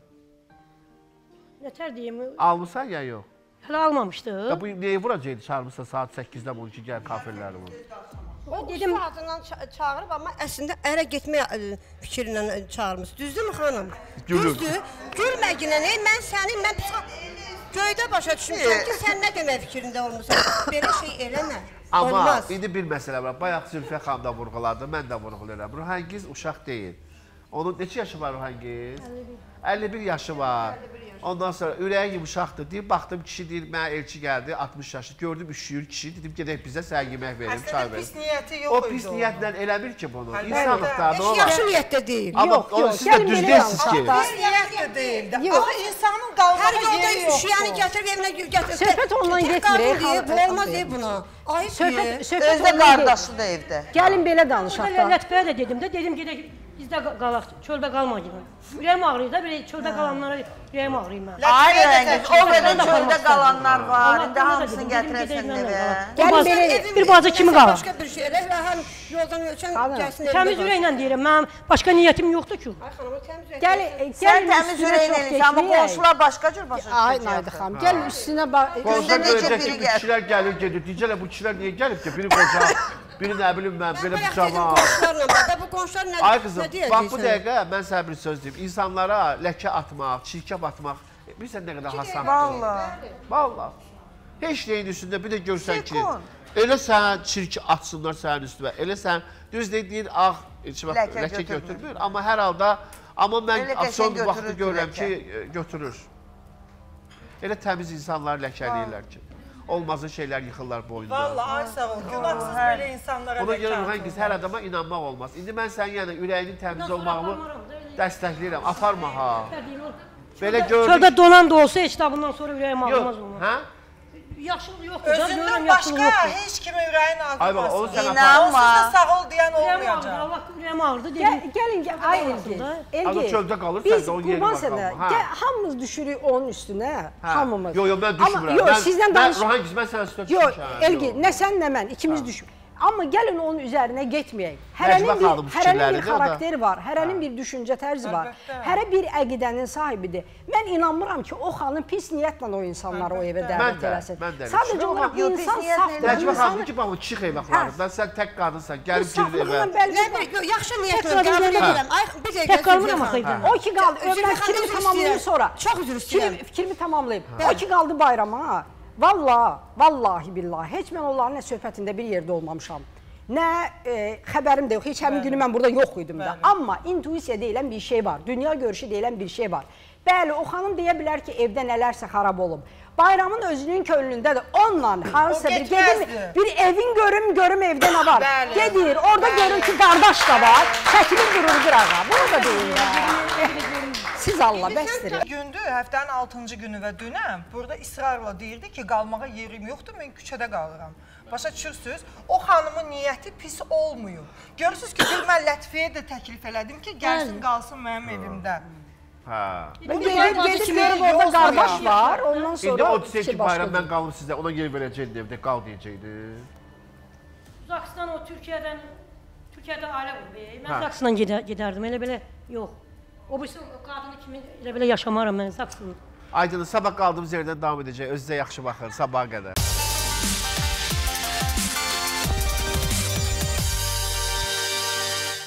Nətər deyim? Almısan ya yox? Hələ almamışdı. Ya bu neyi vuracaqdı çağırmışsa saat 8-də bunu ki, gəl kafelləri vur. O dedim adından ça- çağırıb amma əslində ərə getmək ə, fikrindən ə, çağırmış. Düzdürmü xanım? Düzdür. Gülməginə nə? Mən səni mən psix- göydə başa düşmüşəm ki, sən nə demək fikrində olmusan. Belə şey eləmə. Amma Olmaz. indi bir məsələ var. Bayaq Zülfiyyə xanım da vurğuladı, mən də vurğulayıram. Ruhangiz uşaq deyil. Onun neçə yaşı var Ruhangiz? 51 yaşı var. Ondan sonra ürəyi yumuşaqdır deyib, baxdım kişi deyir, mənə elçi gəldi, 60 yaşı. Gördüm üşüyür kişi, dedim gedək bizə sən yemək verim, çay verim. pis niyyəti yox O idi pis onun. niyyətlə eləmir ki bunu. İnsanlıqda Heç olar? yaxşı niyyətdə deyil. Amma o- siz də düz deyilsiniz ki. da. Pis niyyət də deyil də. Yox. Axı insanın yolda yeri yoxdur. üşüyəni gətirib evinə gətirib. Söhbət ondan getmir, olmaz buna. Ayıb Söhbət, söhbət Özdə qardaşı da evdə. Gəlin belə danışaq da. Lətfəyə də dedim də, dedim gedək bizdə qa- qalaq, çöldə qalmayın. Ürəyim ağrıyır da, belə çöldə qalanlara ürəyim ağrıyır mən. Ay o qədər çöldə qalanlar var. İndi hamısını gətirəsən evə. Gəlin belə bir bacı kimi qalaq. Başqa bir şey elə həm yoldan ölçən gəlsin evdə. Təmiz ürəklə deyirəm, mənim başqa niyyətim yoxdur ki. Gəl, Sən təmiz ürəklə eləyirsən, amma qonşular başqa cür başa Ay düşəcək Naydı axı. xanım, gəl üstünə bax. Qonşular görəcək ki, bu gəl- kişilər gəlir, gedir. Deyəcəklər bu kişilər niyə gəlib ki? Biri qoca, biri nə bilim mən, belə da bu qonşular nə Ay qızım, nə deyəcəksən? bax bu dəqiqə mən sənə bir söz deyim. İnsanlara ləkə atmaq, çirkab atmaq, bilirsən nə qədər hasandır. Vallahi. Vallahi. Heç nəyin üstündə bir də görsən ki, elə sən çirki atsınlar sənin üstünə, elə sən düz dediyin ağ vaxt Ləkə ləkə götürmür. amma hər halda amma mən son vaxtı görürəm ki, e, götürür. Elə təmiz insanlar ləkələyirlər ki, olmazın şeylər yıxırlar boynuna. Vallahi ay sağ ol. Günahsız belə insanlara Ona görə ləkə Ruhangiz hər adama inanmaq olmaz. İndi mən sənin yəni ürəyinin təmiz olmağını dəstəkləyirəm. Aparma ha. Belə gördük. Çöldə donan da olsa heç də bundan sonra ürəyim ağrımaz Yox, olmaz. hə? Yaxşılıq yoxdur. da, Özündən görürəm başqa yaxşılıq yoxdur. heç kimə ürəyin Ay baba, onu ağrımasın. sən İnanma. Onsuz da sağ ol deyən Ürəyim ağrıdı, olmayacaq. Allah ürəyim ağrıdı dedim. Gəl, gəlin, gəl, ay Elgi. Adam Elgi. çöldə qalır, biz sən də onun yeri qurban var sənə, qalma, hə. gəl, hamımız düşürük onun üstünə, hamımız. Yo yo mən Amma düşmürəm. yox, Mən- sizdən mən- danış. Ruhangiz mən sənə üstə Yox, düşmüşəm. Elgi, nə sən, nə mən, ikimiz düş. Amma gəlin onun üzərinə getməyək. Hərənin bir, hərənin bir xarakteri var, hərənin bir düşüncə tərzi var. Hərə bir əqidənin sahibidir. Mən inanmıram ki, o xanım pis niyyətlə o insanları o evə dəvət də, eləsin. Sadəcə olaraq Yox, pis insan safdır. Necmə xanım ki, bax bu çıx evə xarabdan, sən tək qadınsan, gəlib girir evə. Nə yaxşı niyyətlə qəbul edirəm. Ay bir dəqiqə. Tək qalmıram Zülfiyyə axı. O ki qaldı, istəyirəm, fikrimi tamamlayım sonra. Çox üzr istəyirəm. Fikrimi, fikrimi tamamlayım. O ki qaldı bayrama. Vallahi, vallahi billahi heç mən onların nə söhbətində bir yerdə olmamışam. Nə e, xəbərim də yox. Heç həmin günü mən burada yox idim də. Amma intuisiya deyilən bir şey var. Dünya görüşü deyilən bir şey var. Bəli, o xanım deyə bilər ki, evdə nələrsə xarab olub. Bayramın özünün könlündədir. Onunla hansısa bir getməzdi. bir evin görüm, görüm evdə nə var. Bəli. Gedir, orada görür ki, qardaş da var. Çəkilir durur qırağa. Bunu da deyirlər. Siz Allah bəsdir. Gündür, həftənin 6-cı günü və dünən burada israrla deyirdi ki, qalmağa yerim yoxdur, mən küçədə qalıram. Başa düşürsüz? O xanımın niyyəti pis olmuyor. Görürsüz ki, bir mən Lətifəyə də təklif elədim ki, gəlsin, qalsın mənim evimdə. Hə. Bu gedib gedib görüb orada qardaş var, ondan İndi sonra o desək ki, bayramdan qalım sizə, ona yer verəcəkdi evdə, qal deyəcəkdi. Uzaqistan o Türkiyədən Türkiyədə ailə qurub. Mən Hə. Zaksından gedə, gedərdim. Elə belə yox. O birisi o qadını kimi elə belə yaşamaram mən Zaksın. Aydın, sabah qaldığımız yerdən davam edəcək. Özünüzə yaxşı baxın. Sabaha qədər.